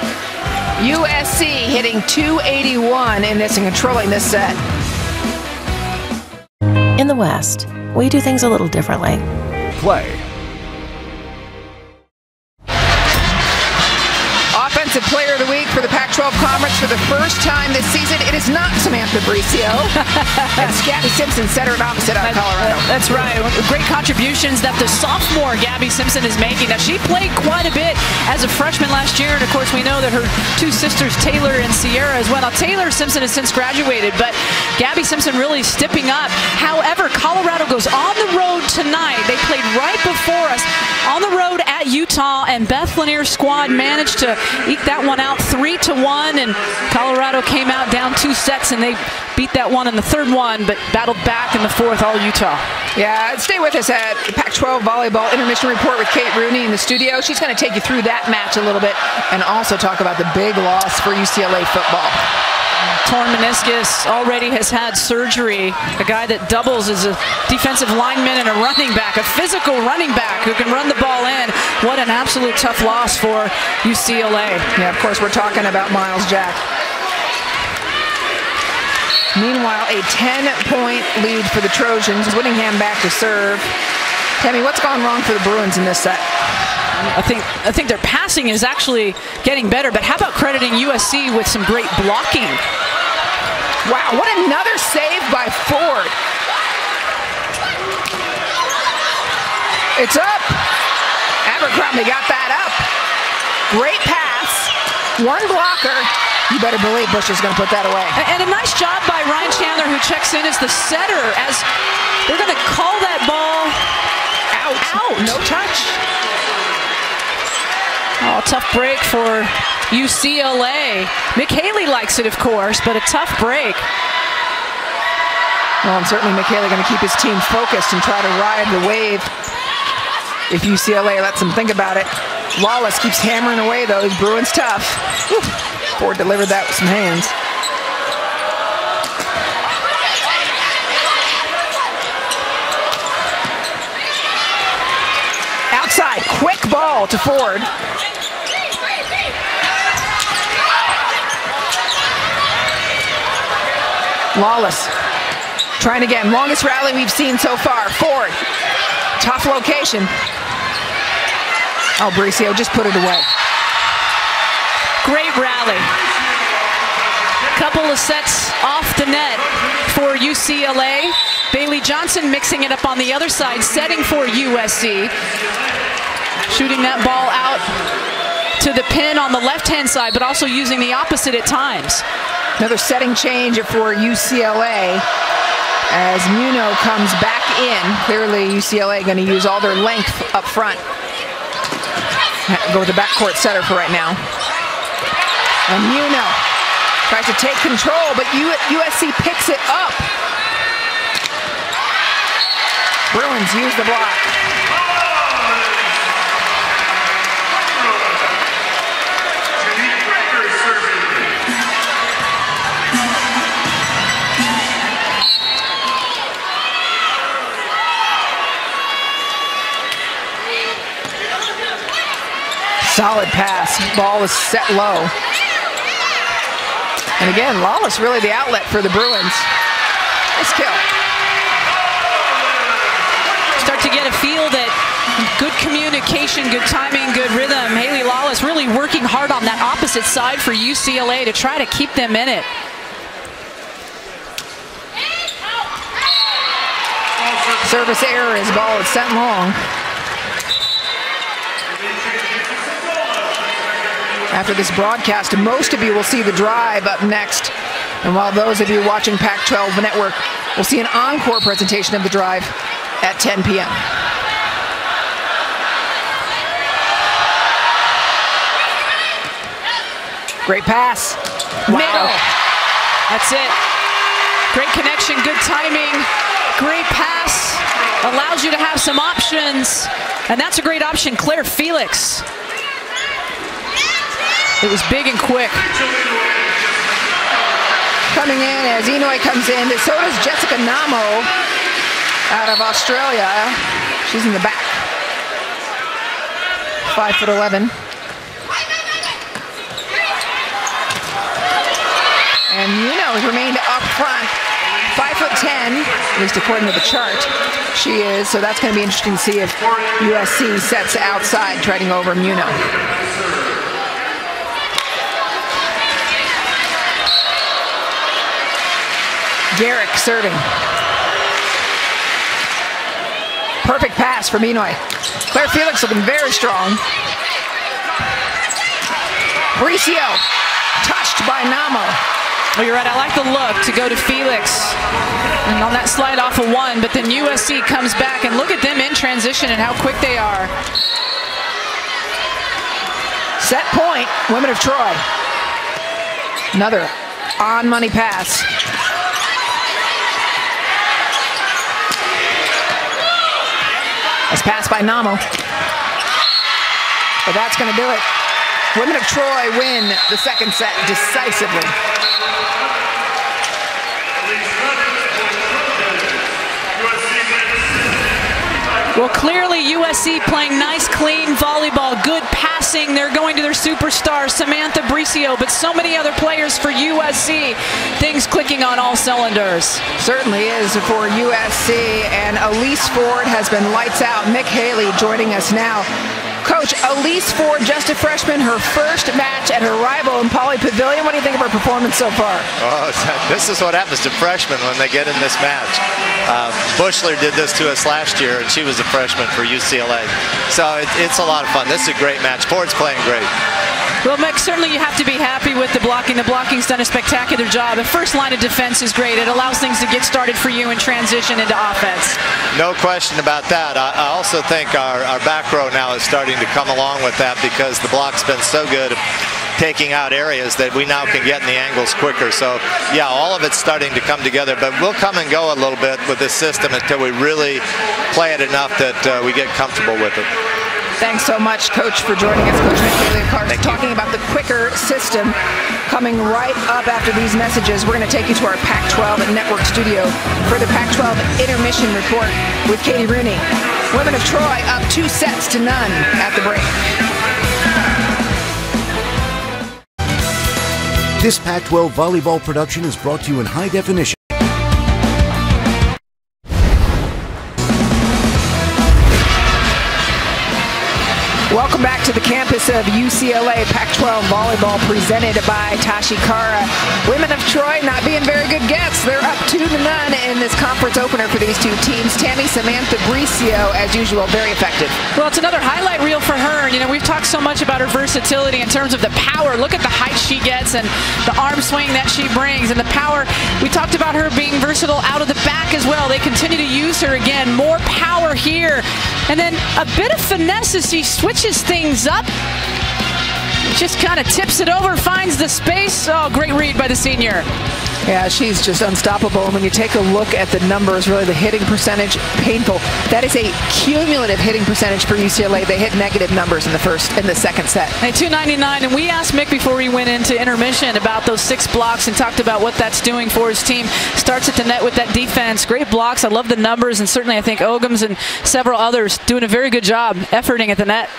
USC hitting 281 in this and controlling this set. In the West, we do things a little differently. Play. Pac-12 for the first time this season. It is not Samantha Bricio. *laughs* it's Gabby Simpson, center and opposite out of Colorado. That's right. Great contributions that the sophomore Gabby Simpson is making. Now, she played quite a bit as a freshman last year, and of course, we know that her two sisters, Taylor and Sierra, as well. Now, Taylor Simpson has since graduated, but Gabby Simpson really stepping up. However, Colorado goes on the road tonight. They played right before us on the road at Utah, and Beth Launiere's squad managed to eke that one out three to one, and Colorado came out down two sets, and they beat that one in the third one, but battled back in the fourth, all Utah. Yeah, stay with us at Pac-12 Volleyball Intermission Report with Kate Rooney in the studio. She's going to take you through that match a little bit and also talk about the big loss for UCLA football. Torn meniscus, already has had surgery. A guy that doubles as a defensive lineman and a running back, a physical running back who can run the ball in. What an absolute tough loss for UCLA. Yeah, of course, we're talking about Myles Jack. Meanwhile, a 10-point lead for the Trojans. Whittingham back to serve. Tammy, what's gone wrong for the Bruins in this set? I think I think their passing is actually getting better, but how about crediting USC with some great blocking? Wow, what another save by Ford. It's up. Abercrombie got that up. Great pass. One blocker. You better believe Bush is going to put that away. And a nice job by Ryan Chandler, who checks in as the setter, as they're going to call that ball out. Out. No touch. Oh, tough break for UCLA. Mick Haley likes it, of course, but a tough break. Well, and certainly Mick Haley going to keep his team focused and try to ride the wave. If UCLA lets him think about it. Lawless keeps hammering away, though. His Bruins tough. Whew. Ford delivered that with some hands. Outside, quick ball to Ford. Lawless trying again. Longest rally we've seen so far. Ford, tough location. Oh, Bricio just put it away. Great rally. Couple of sets off the net for UCLA. Bailey Johnson mixing it up on the other side, setting for USC. Shooting that ball out to the pin on the left-hand side, but also using the opposite at times. Another setting change for UCLA as Muno comes back in. Clearly UCLA going to use all their length up front. Go with the backcourt setter for right now. And Muno tries to take control, but USC picks it up. Bruins use the block. Solid pass. Ball is set low. And again, Lawless really the outlet for the Bruins. Nice kill. Start to get a feel that good communication, good timing, good rhythm. Haley Lawless really working hard on that opposite side for UCLA to try to keep them in it. Service error as ball is sent long. After this broadcast, most of you will see the drive up next. And while those of you watching Pac-12 Network will see an encore presentation of the drive at 10 p.m. Great pass. Wow. Middle. That's it. Great connection, good timing, great pass. Allows you to have some options. And that's a great option, Claire Felix. It was big and quick. Coming in as Inoue comes in, so does Jessica Namo. out of Australia. She's in the back. Five foot 11. And has remained up front. Five foot 10, at least according to the chart. She is, so that's going to be interesting to see if USC sets outside, treading over Muno. Garrick serving. Perfect pass for Minoy. Claire Felix looking very strong. Bricio touched by Namo. Well, you're right. I like the look to go to Felix. And on that slide off of one, but then USC comes back and look at them in transition and how quick they are. Set point, Women of Troy. Another on money pass. Nice pass by Namo. But that's going to do it. Women of Troy win the second set decisively. Well, clearly USC playing nice, clean volleyball, good passing. They're going to their superstar, Samantha Bricio, but so many other players for USC. Things clicking on all cylinders. Certainly is for USC, and Elise Ford has been lights out. Mick Haley joining us now. Coach, Elise Ford, just a freshman, her first match at her rival in Pauley Pavilion. What do you think of her performance so far? Oh, this is what happens to freshmen when they get in this match. Uh, Buechler did this to us last year, and she was a freshman for UCLA. So it, it's a lot of fun. This is a great match. Ford's playing great. Well, Mick, certainly you have to be happy with the blocking. The blocking's done a spectacular job. The first line of defense is great. It allows things to get started for you and transition into offense. No question about that. I, I also think our, our back row now is starting to come along with that because the block's been so good taking out areas that we now can get in the angles quicker. So, yeah, all of it's starting to come together. But we'll come and go a little bit with this system until we really play it enough that uh, we get comfortable with it. Thanks so much, Coach, for joining us. Coach Michaela Clark talking about the quicker system coming right up after these messages. We're going to take you to our Pac-12 Network studio for the Pac-12 Intermission Report with Katie Rooney. Women of Troy up two sets to none at the break. This Pac-12 volleyball production is brought to you in high definition. Welcome back to the campus of UCLA Pac-12 volleyball presented by Tachikara. Women of Troy not being very good gets. They're up two to none in this conference opener for these two teams. Tammy Samantha Bricio, as usual, very effective. Well, it's another highlight reel for her. And you know, we've talked so much about her versatility in terms of the power. Look at the height she gets and the arm swing that she brings and the power. We talked about her being versatile out of the back as well. They continue to use her again. More power here. And then a bit of finesse as she switches things up. Just kind of tips it over, finds the space. Oh, great read by the senior. Yeah, she's just unstoppable. And when you take a look at the numbers, really the hitting percentage, painful. That is a cumulative hitting percentage for UCLA. They hit negative numbers in the first, in the second set. Hey, 299, and we asked Mick before we went into intermission about those six blocks and talked about what that's doing for his team. Starts at the net with that defense. Great blocks. I love the numbers, and certainly I think Ogums and several others doing a very good job efforting at the net.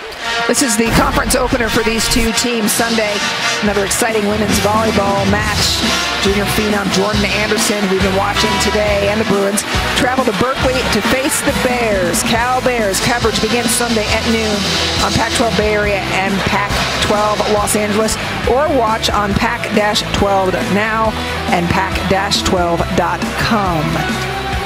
This is the conference opener for these two teams Sunday. Another exciting women's volleyball match. Junior phenom Jordan Anderson, we've been watching today, and the Bruins travel to Berkeley to face the Bears. Cal Bears coverage begins Sunday at noon on Pac-12 Bay Area and Pac-12 Los Angeles, or watch on Pac-12 now and Pac-12.com.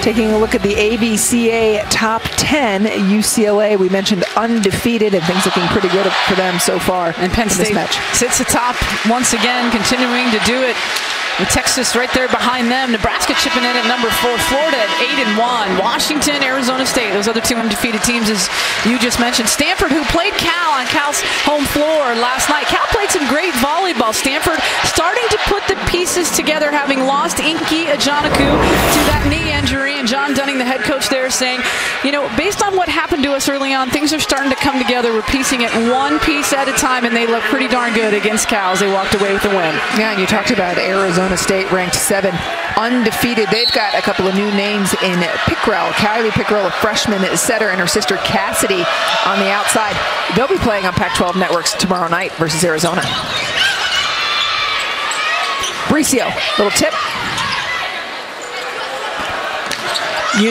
Taking a look at the AVCA top 10, UCLA, we mentioned undefeated and things looking pretty good for them so far. And Penn State sits atop once again, continuing to do it. And Texas right there behind them. Nebraska chipping in at number four. Florida at eight and one. Washington, Arizona State. Those other two undefeated teams, as you just mentioned. Stanford, who played Cal on Cal's home floor last night. Cal played some great volleyball. Stanford starting to put the pieces together, having lost Inky Ajanaku to that knee and John Dunning, the head coach there, saying, you know, based on what happened to us early on, things are starting to come together. We're piecing it one piece at a time, and they look pretty darn good against Cal. They walked away with the win. Yeah, and you talked about Arizona State ranked seven, undefeated. They've got a couple of new names in Pickrell. Kylie Pickrell, a freshman setter, and her sister Cassidy on the outside. They'll be playing on Pac-12 networks tomorrow night versus Arizona. Bricio, little tip.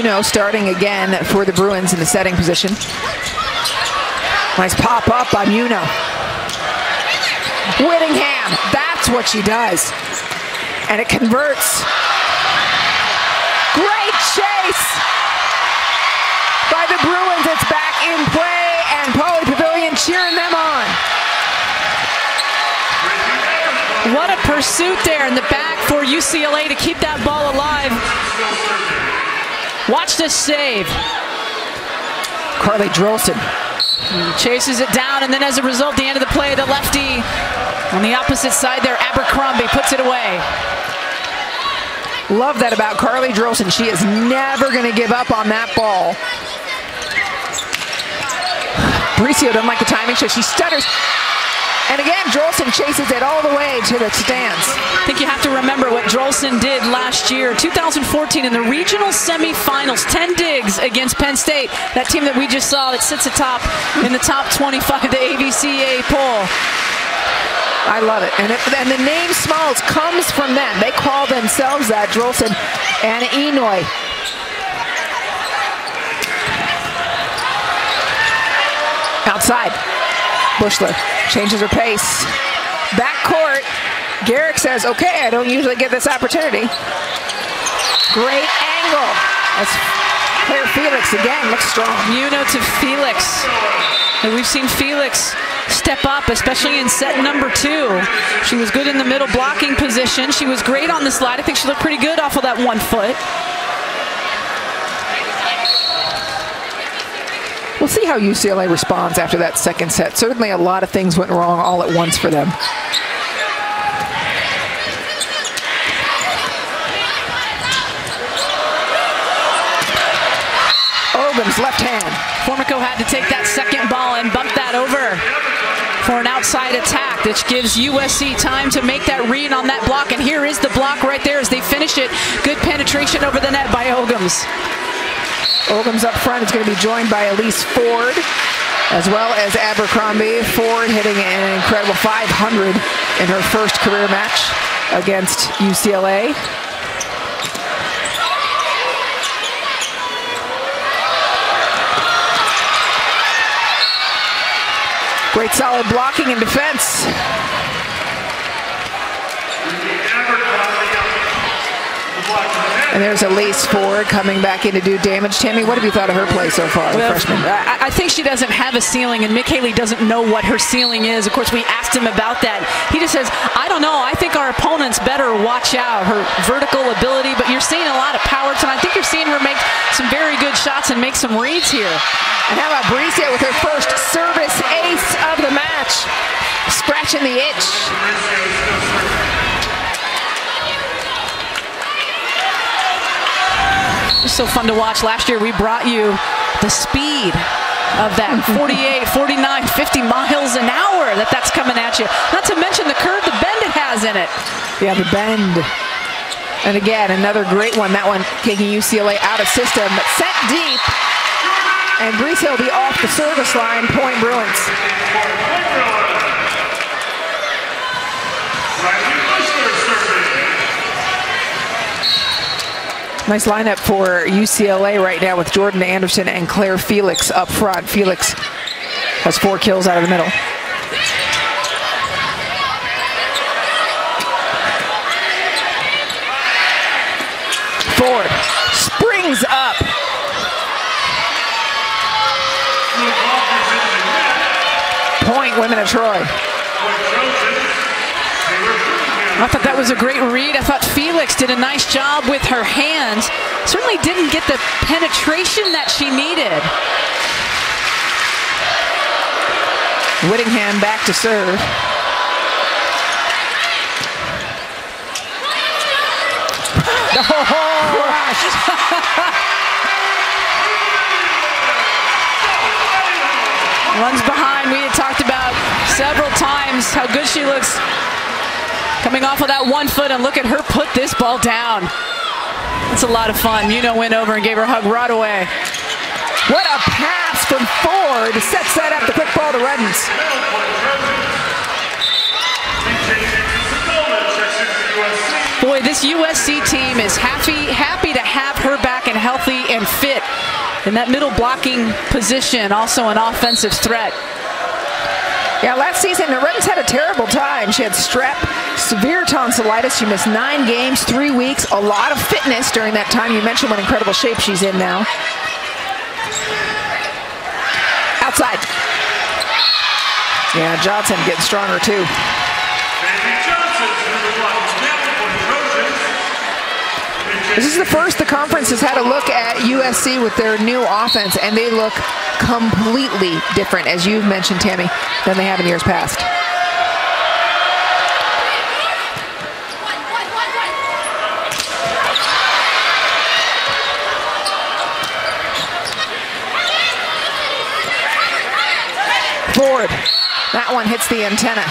Know, starting again for the Bruins in the setting position. Nice pop up by Muno. Whittingham, that's what she does. And it converts. Great chase by the Bruins. It's back in play, and Pauley Pavilion cheering them on. What a pursuit there in the back for UCLA to keep that ball alive. Watch this save. Carly Drolson. Chases it down, and then as a result, the end of the play, the lefty on the opposite side there, Abercrombie puts it away. Love that about Carly Drolson. She is never going to give up on that ball. *sighs* Bricio doesn't like the timing, so she stutters. And again, Drolson chases it all the way to the stands. I think you have to remember what Drolson did last year, 2014 in the regional semifinals, 10 digs against Penn State, that team that we just saw that sits atop in the top 25 the AVCA poll. I love it. And, it, and the name Smalls comes from them. They call themselves that, Drolson and Inoue. Outside. Buechler changes her pace. Back court. Garrick says, okay, I don't usually get this opportunity. Great angle. That's Claire Felix again, looks strong. Muno to Felix. And we've seen Felix step up, especially in set number two. She was good in the middle blocking position. She was great on the slide. I think she looked pretty good off of that one foot. We'll see how UCLA responds after that second set. Certainly a lot of things went wrong all at once for them. Ogums left hand. Formico had to take that second ball and bump that over for an outside attack, which gives USC time to make that read on that block. And here is the block right there as they finish it. Good penetration over the net by Ogums. Ogums up front is going to be joined by Elise Ford, as well as Abercrombie. Ford hitting an incredible 500 in her first career match against UCLA. Great solid blocking and defense. And there's Elise Ford coming back in to do damage. Tammy, what have you thought of her play so far, well, freshman? I, I, think she doesn't have a ceiling, and Mick Haley doesn't know what her ceiling is. Of course, we asked him about that. He just says, I don't know. I think our opponents better watch out her vertical ability, but you're seeing a lot of power tonight. I think you're seeing her make some very good shots and make some reads here. And how about Bricio with her first service ace of the match? Scratching the itch. So fun to watch. Last year we brought you the speed of that *laughs* 48, 49, 50 miles an hour that that's coming at you. Not to mention the curve, the bend it has in it. Yeah, the bend. And again, another great one. That one taking UCLA out of system, but set deep. And Bricio will be off the service line, point Bruins. Nice lineup for UCLA right now with Jordan Anderson and Claire Felix up front. Felix has four kills out of the middle. Ford springs up. Point women of Troy. I thought that was a great read. I thought Felix did a nice job with her hands. Certainly didn't get the penetration that she needed. Whittingham back to serve. oh, *laughs* Runs behind. We had talked about several times how good she looks coming off of that one foot, and look at her put this ball down. It's a lot of fun. Muno went over and gave her a hug right away. What a pass from Ford. Sets that up the quick ball to Ruddens. Boy, this USC team is happy, happy to have her back and healthy and fit in that middle blocking position, also an offensive threat. Yeah, last season, Ruddens had a terrible time. She had strep, severe tonsillitis. She missed nine games, three weeks, a lot of fitness during that time. You mentioned what incredible shape she's in now. Outside. Yeah, Johnson getting stronger too. This is the first the conference has had a look at USC with their new offense, and they look completely different, as you've mentioned, Tammy, than they have in years past. That one hits the antenna.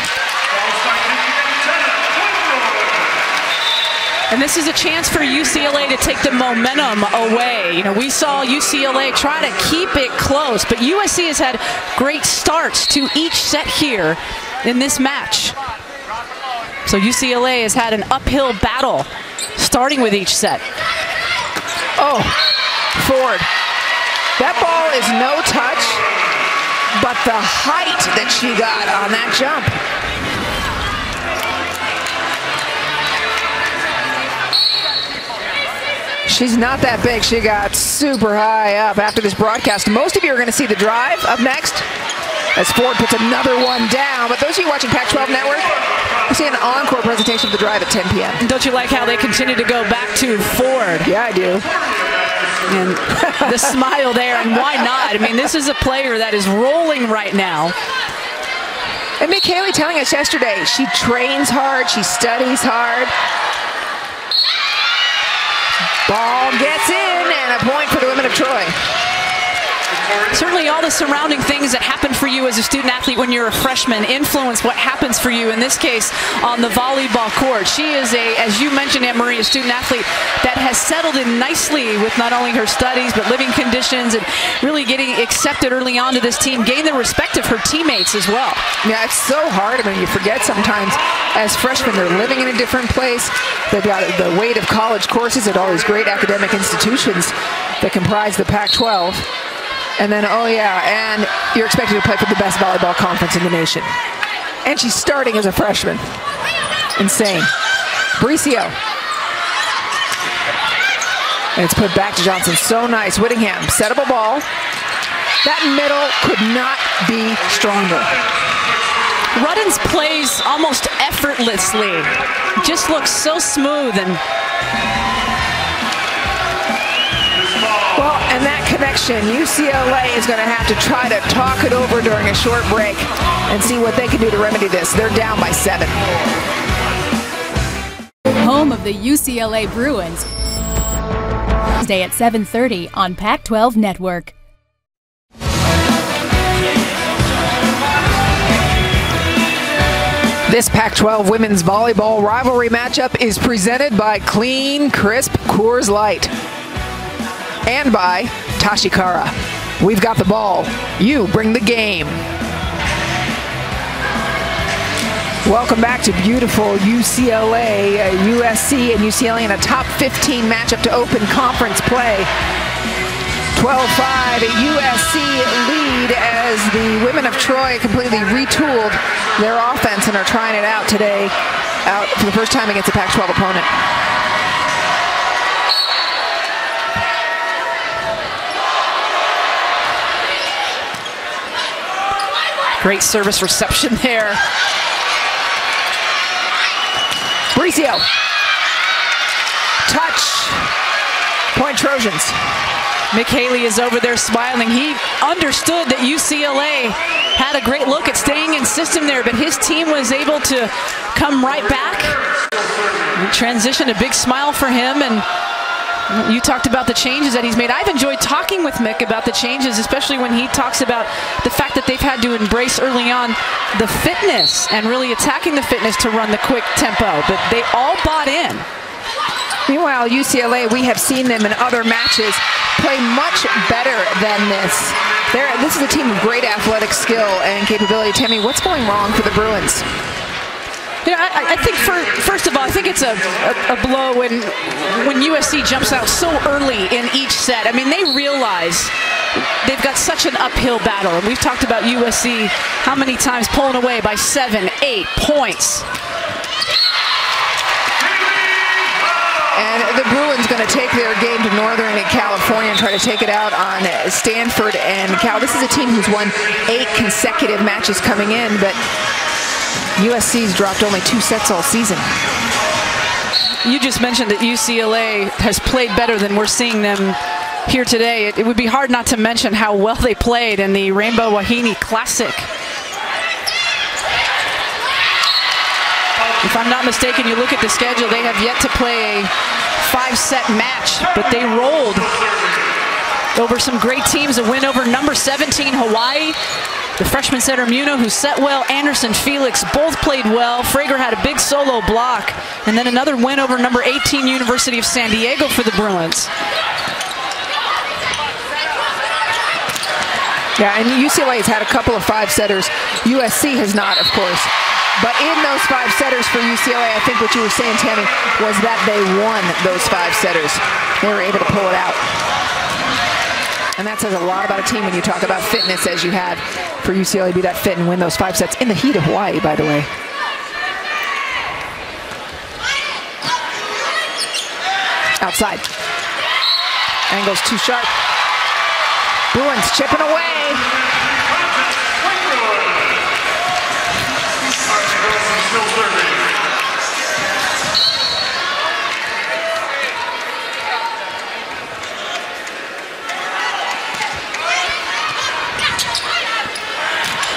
And this is a chance for UCLA to take the momentum away. You know, we saw UCLA try to keep it close, but USC has had great starts to each set here in this match. So UCLA has had an uphill battle starting with each set. Oh, Ford. That ball is no touch, but the height that she got on that jump. She's not that big. She got super high up after this broadcast. Most of you are going to see the drive up next as Ford puts another one down. But those of you watching Pac-12 Network, you see an encore presentation of the drive at 10 p.m. Don't you like how they continue to go back to Ford? Yeah, I do. And the smile there, and why not? I mean, this is a player that is rolling right now. And Mick Haley telling us yesterday, she trains hard, she studies hard. Ball gets in, and a point for the women of Troy. Certainly all the surrounding things that happen for you as a student athlete when you're a freshman influence what happens for you, in this case, on the volleyball court. She is a, as you mentioned, Anne Marie, a student athlete that has settled in nicely with not only her studies, but living conditions and really getting accepted early on to this team, gain the respect of her teammates as well. Yeah, it's so hard. I mean, you forget sometimes as freshmen, they're living in a different place. They've got the weight of college courses at all these great academic institutions that comprise the Pac-12. And then, oh yeah, and you're expected to play for the best volleyball conference in the nation. And she's starting as a freshman. Insane. Bricio. And it's put back to Johnson. So nice. Whittingham, settable ball. That middle could not be stronger. Ruddens plays almost effortlessly. Just looks so smooth and Well, and that connection, UCLA is going to have to try to talk it over during a short break and see what they can do to remedy this. They're down by seven. Home of the UCLA Bruins. Tuesday at 7:30 on Pac-12 Network. This Pac-12 women's volleyball rivalry matchup is presented by Clean Crisp Coors Light and by Tachikara. We've got the ball. You bring the game. Welcome back to beautiful UCLA, uh, USC, and UCLA in a top 15 matchup to open conference play. 12-5 USC lead as the women of Troy completely retooled their offense and are trying it out today out for the first time against a Pac-12 opponent. Great service reception there. Bricio. Touch. Point Trojans. Mick Haley is over there smiling. He understood that UCLA had a great look at staying in system there, but his team was able to come right back. Transition, a big smile for him, and You talked about the changes that he's made. I've enjoyed talking with Mick about the changes, especially when he talks about the fact that they've had to embrace early on the fitness and really attacking the fitness to run the quick tempo. But they all bought in. Meanwhile, UCLA, we have seen them in other matches play much better than this. They're, this is a team of great athletic skill and capability. Tammy, what's going wrong for the Bruins? You know, I, I, think for, first of all, I think it's a, a, a, blow when when USC jumps out so early in each set. I mean, they realize they've got such an uphill battle. And we've talked about USC how many times pulling away by seven, eight points. And the Bruins going to take their game to Northern California and try to take it out on Stanford and Cal. This is a team who's won eight consecutive matches coming in, but USC's dropped only two sets all season. You just mentioned that UCLA has played better than we're seeing them here today. It, it would be hard not to mention how well they played in the Rainbow Wahine Classic. If I'm not mistaken, you look at the schedule, they have yet to play a five-set match, but they rolled over some great teams. A win over number 17, Hawaii, the freshman setter Muno, who set well, Anderson Felix, both played well. Frager had a big solo block. And then another win over number 18, University of San Diego for the Bruins. Yeah, and UCLA has had a couple of five setters. USC has not, of course. But in those five setters for UCLA, I think what you were saying, Tammy, was that they won those five setters. They were able to pull it out. And that says a lot about a team when you talk about fitness as you had for UCLA to be that fit and win those five sets in the heat of Hawaii, by the way. Outside. Angle's too sharp. Bruins chipping away.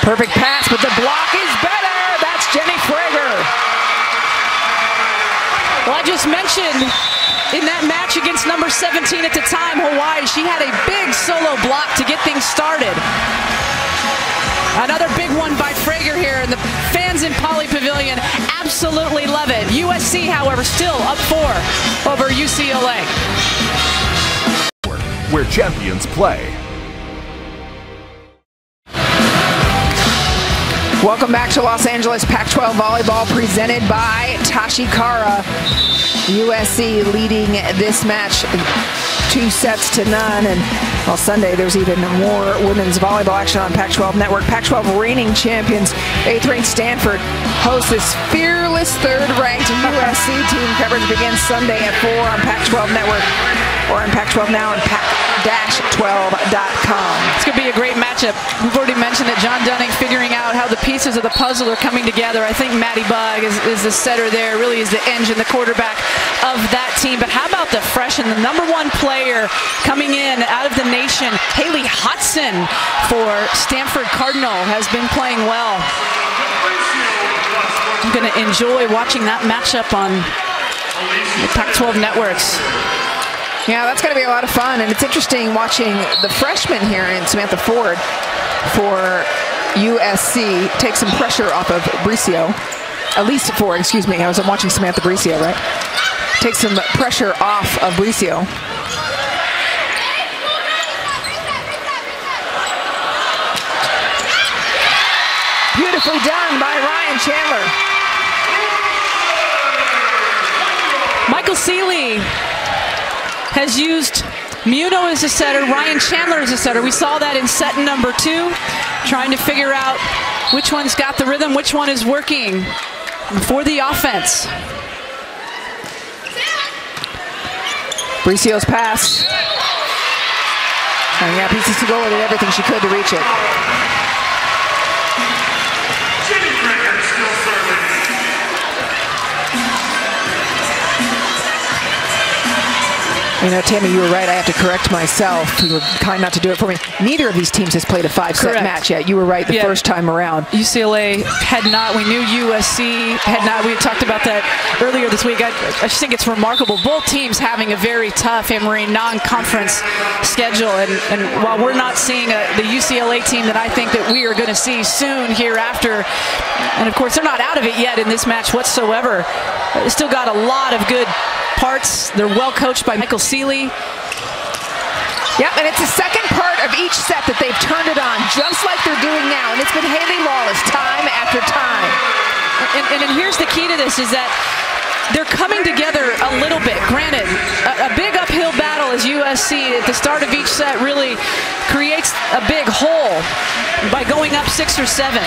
Perfect pass, but the block is better. That's Jenny Frager. Well, I just mentioned in that match against number 17 at the time, Hawaii, she had a big solo block to get things started. Another big one by Frager here, and the fans in Pauley Pavilion absolutely love it. USC, however, still up four over UCLA. Where champions play. Welcome back to Los Angeles Pac-12 Volleyball presented by Tachikara. USC leading this match two sets to none. And well, Sunday there's even more women's volleyball action on Pac-12 Network. Pac-12 reigning champions, eighth-ranked Stanford hosts this fearless third-ranked USC team. Coverage begins Sunday at 4 on Pac-12 Network or on Pac-12 Now and Pac-12.com. It's going to be a great matchup. We've already mentioned that John Dunning figuring out how the pieces of the puzzle are coming together. I think Madi Bugg is, is the setter there, really is the engine, the quarterback of that team. But how about the fresh and the number one player coming in out of the nation, Hayley Hodson for Stanford Cardinal has been playing well. I'm going to enjoy watching that matchup on the Pac-12 networks. Yeah, that's going to be a lot of fun. And it's interesting watching the freshman here in Samantha Ford for USC take some pressure off of Bricio. Elise Ford, excuse me. I was watching Samantha Bricio, right? Take some pressure off of Bricio. Beautifully done by Ryan Chandler. Sealy has used Muno as a setter, Ryan Chandler as a setter. We saw that in set number two, trying to figure out which one's got the rhythm, which one is working for the offense. Bricio's pass. And yeah, pieces to go did everything she could to reach it. You know, Tammy, you were right. I have to correct myself. You were kind not to do it for me. Neither of these teams has played a five-set match yet. You were right the yeah. first time around. UCLA had not. We knew USC had not. We had talked about that earlier this week. I, I just think it's remarkable. Both teams having a very tough Emory non-conference schedule, and, and while we're not seeing a, the UCLA team that I think that we are going to see soon hereafter, and of course they're not out of it yet in this match whatsoever. They still got a lot of good parts. They're well coached by Michael Sealy. Yep, and it's the second part of each set that they've turned it on, just like they're doing now. And it's been Haley Lawless time after time. And, and, and here's the key to this is that they're coming together a little bit. Granted, a, a, big uphill battle as USC at the start of each set really creates a big hole by going up six or seven.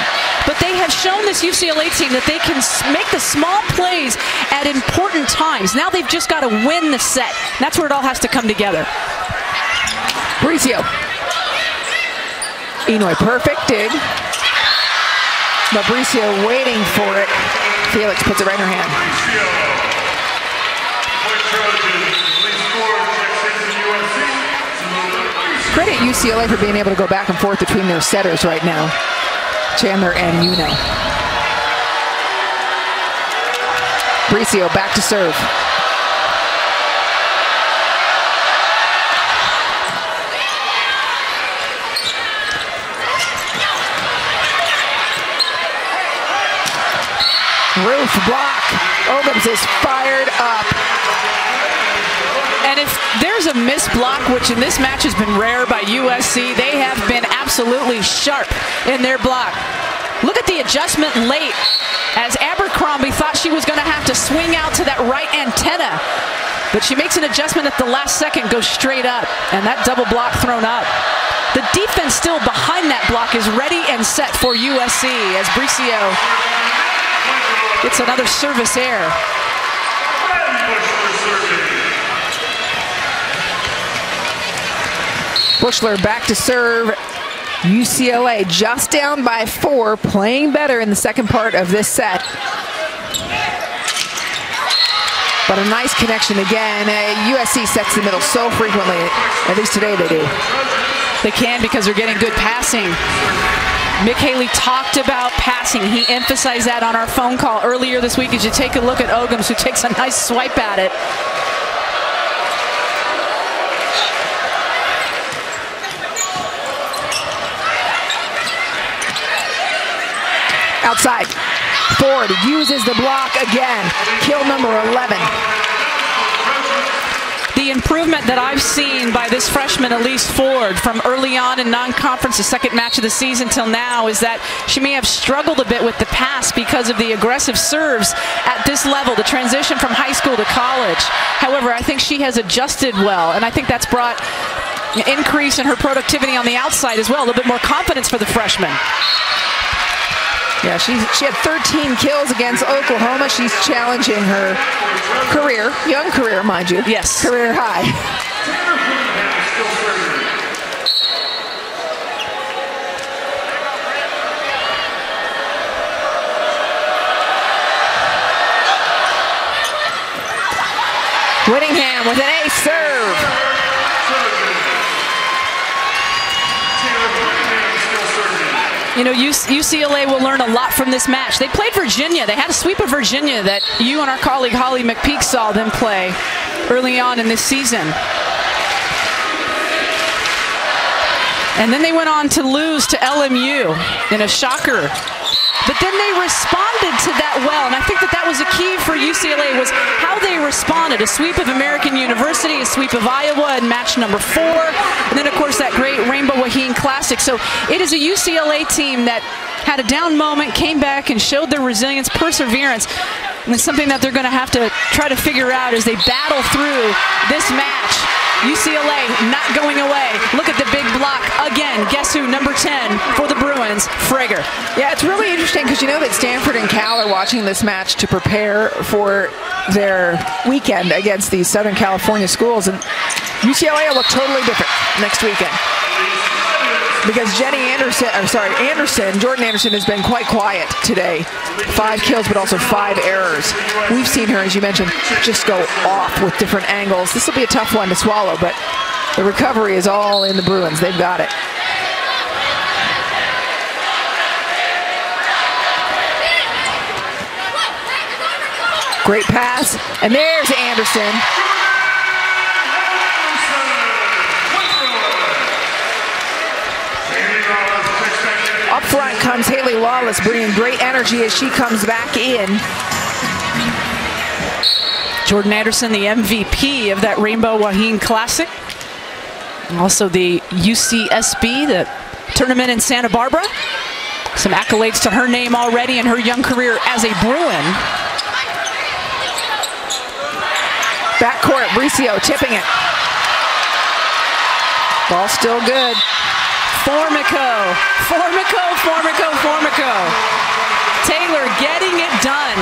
But they have shown this UCLA team that they can make the small plays at important times. Now they've just got to win the set. That's where it all has to come together. Bricio. Inoue perfected. But Bricio waiting for it. Felix puts it right in her hand. Credit UCLA for being able to go back and forth between their setters right now. Chandler and Yuno. Bricio back to serve. Roof block. Ogums is fired up. And if there's a missed block, which in this match has been rare by USC, they have been absolutely sharp in their block. Look at the adjustment late as Abercrombie thought she was going to have to swing out to that right antenna. But she makes an adjustment at the last second, goes straight up, and that double block thrown up. The defense still behind that block is ready and set for USC as Bricio Gets another service error. Buechler back to serve. UCLA just down by four, playing better in the second part of this set. But a nice connection again. Uh, USC sets the middle so frequently. At least today they do. They can because they're getting good passing. Mick Haley talked about passing. He emphasized that on our phone call earlier this week as you take a look at Ogums, who takes a nice swipe at it. Outside. Ford uses the block again. Kill number 11 the improvement that I've seen by this freshman, Elise Ford, from early on in non-conference, the second match of the season till now, is that she may have struggled a bit with the pass because of the aggressive serves at this level, the transition from high school to college. However, I think she has adjusted well, and I think that's brought an increase in her productivity on the outside as well, a little bit more confidence for the freshman. Yeah, she, she had 13 kills against Oklahoma. She's challenging her career, young career, mind you. Yes. Career high. Whittingham with an ace serve. You know, UCLA will learn a lot from this match. They played Virginia. They had a sweep of Virginia that you and our colleague Holly McPeak saw them play early on in this season. And then they went on to lose to LMU in a shocker but then they responded to that well, and I think that that was a key for UCLA was how they responded. A sweep of American University, a sweep of Iowa in match number four, and then of course that great Rainbow Wahine Classic. So it is a UCLA team that had a down moment, came back and showed their resilience, perseverance. And it's something that they're going to have to try to figure out as they battle through this match. UCLA not going away. Look at the big block again. Guess who? Number 10 for the Bruins, Frager. Yeah, it's really interesting because you know that Stanford and Cal are watching this match to prepare for their weekend against these Southern California schools, and UCLA will look totally different next weekend. Because Jenny Anderson, I'm sorry, Anderson, Jordan Anderson has been quite quiet today. Five kills, but also five errors. We've seen her, as you mentioned, just go off with different angles. This will be a tough one to swallow, but the recovery is all in the Bruins. They've got it. Great pass, and there's Anderson. Up front comes Haley Lawless, bringing great energy as she comes back in. Jordan Anderson, the MVP of that Rainbow Wahine Classic. Also the UCSB, the tournament in Santa Barbara. Some accolades to her name already in her young career as a Bruin. Backcourt, Bricio tipping it. Ball still good. Formico, Formico, Formico, Formico. Taylor getting it done.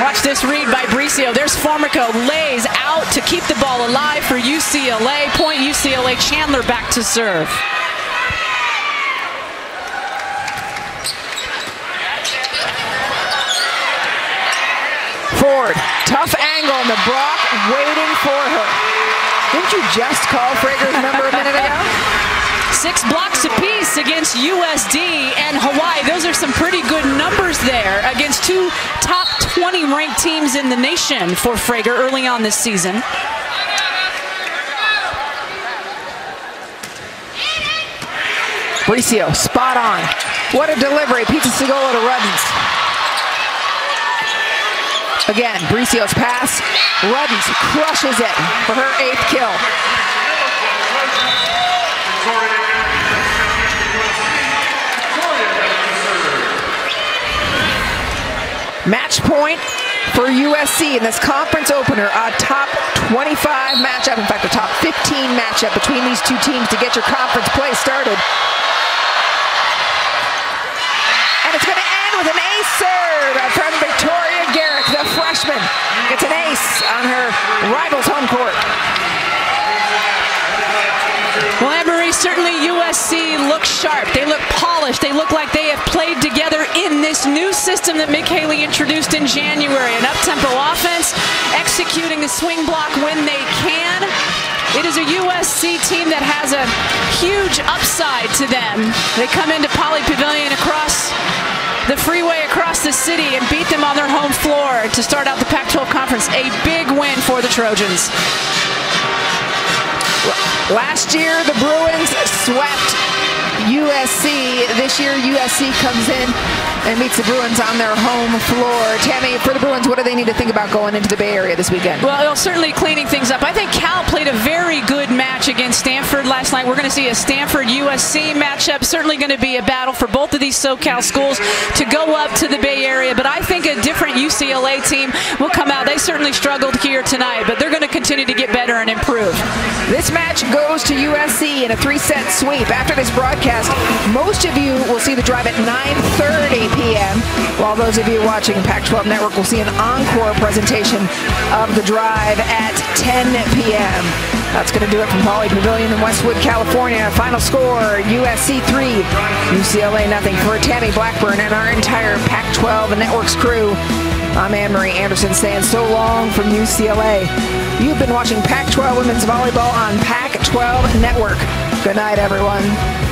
Watch this read by Bricio. There's Formico, lays out to keep the ball alive for UCLA. Point UCLA, Chandler back to serve. Ford, tough angle, and the Brock waiting for her. Didn't you just call Frager's number a minute ago? *laughs* Six blocks apiece against USD and Hawaii. Those are some pretty good numbers there against two top 20 ranked teams in the nation for Frager early on this season. Bricio, spot on. What a delivery. Pizza Segola to Ruddens. Again, Bricio's pass. Ruddens crushes it for her eighth kill. Match point for USC in this conference opener, a top 25 matchup, in fact, a top 15 matchup between these two teams to get your conference play started. And it's going to end with an ace serve from Victoria Garrick, the freshman. Gets an ace on her rival's home court. Well, Anne-Marie, certainly USC looks sharp. They look polished. They look like they have played together in this new system that Mick Haley introduced in January. An up-tempo offense, executing the swing block when they can. It is a USC team that has a huge upside to them. They come into Pauley Pavilion across the freeway across the city and beat them on their home floor to start out the Pac-12 conference. A big win for the Trojans. Last year, the Bruins swept USC. This year, USC comes in and meets the Bruins on their home floor. Tammy, for the Bruins, what do they need to think about going into the Bay Area this weekend? Well, certainly cleaning things up. I think Cal played a very good match against Stanford last night. We're going to see a Stanford USC matchup. Certainly going to be a battle for both of these SoCal schools to go up to the Bay Area. But I think a different UCLA team will come out. They certainly struggled here tonight, but they're going to continue to get better and improve. This match goes to USC in a three-set sweep. After this broadcast, most of you will see the drive at 9.30 p.m., while those of you watching Pac-12 Network will see an encore presentation of the drive at 10 p.m. That's going to do it from Pauley Pavilion in Westwood, California. Final score, USC 3, UCLA nothing. For Tammy Blackburn and our entire Pac-12 Networks crew, I'm Anne-Marie Anderson saying so long from UCLA. You've been watching Pac-12 Women's Volleyball on Pac-12 Network. Good night, everyone.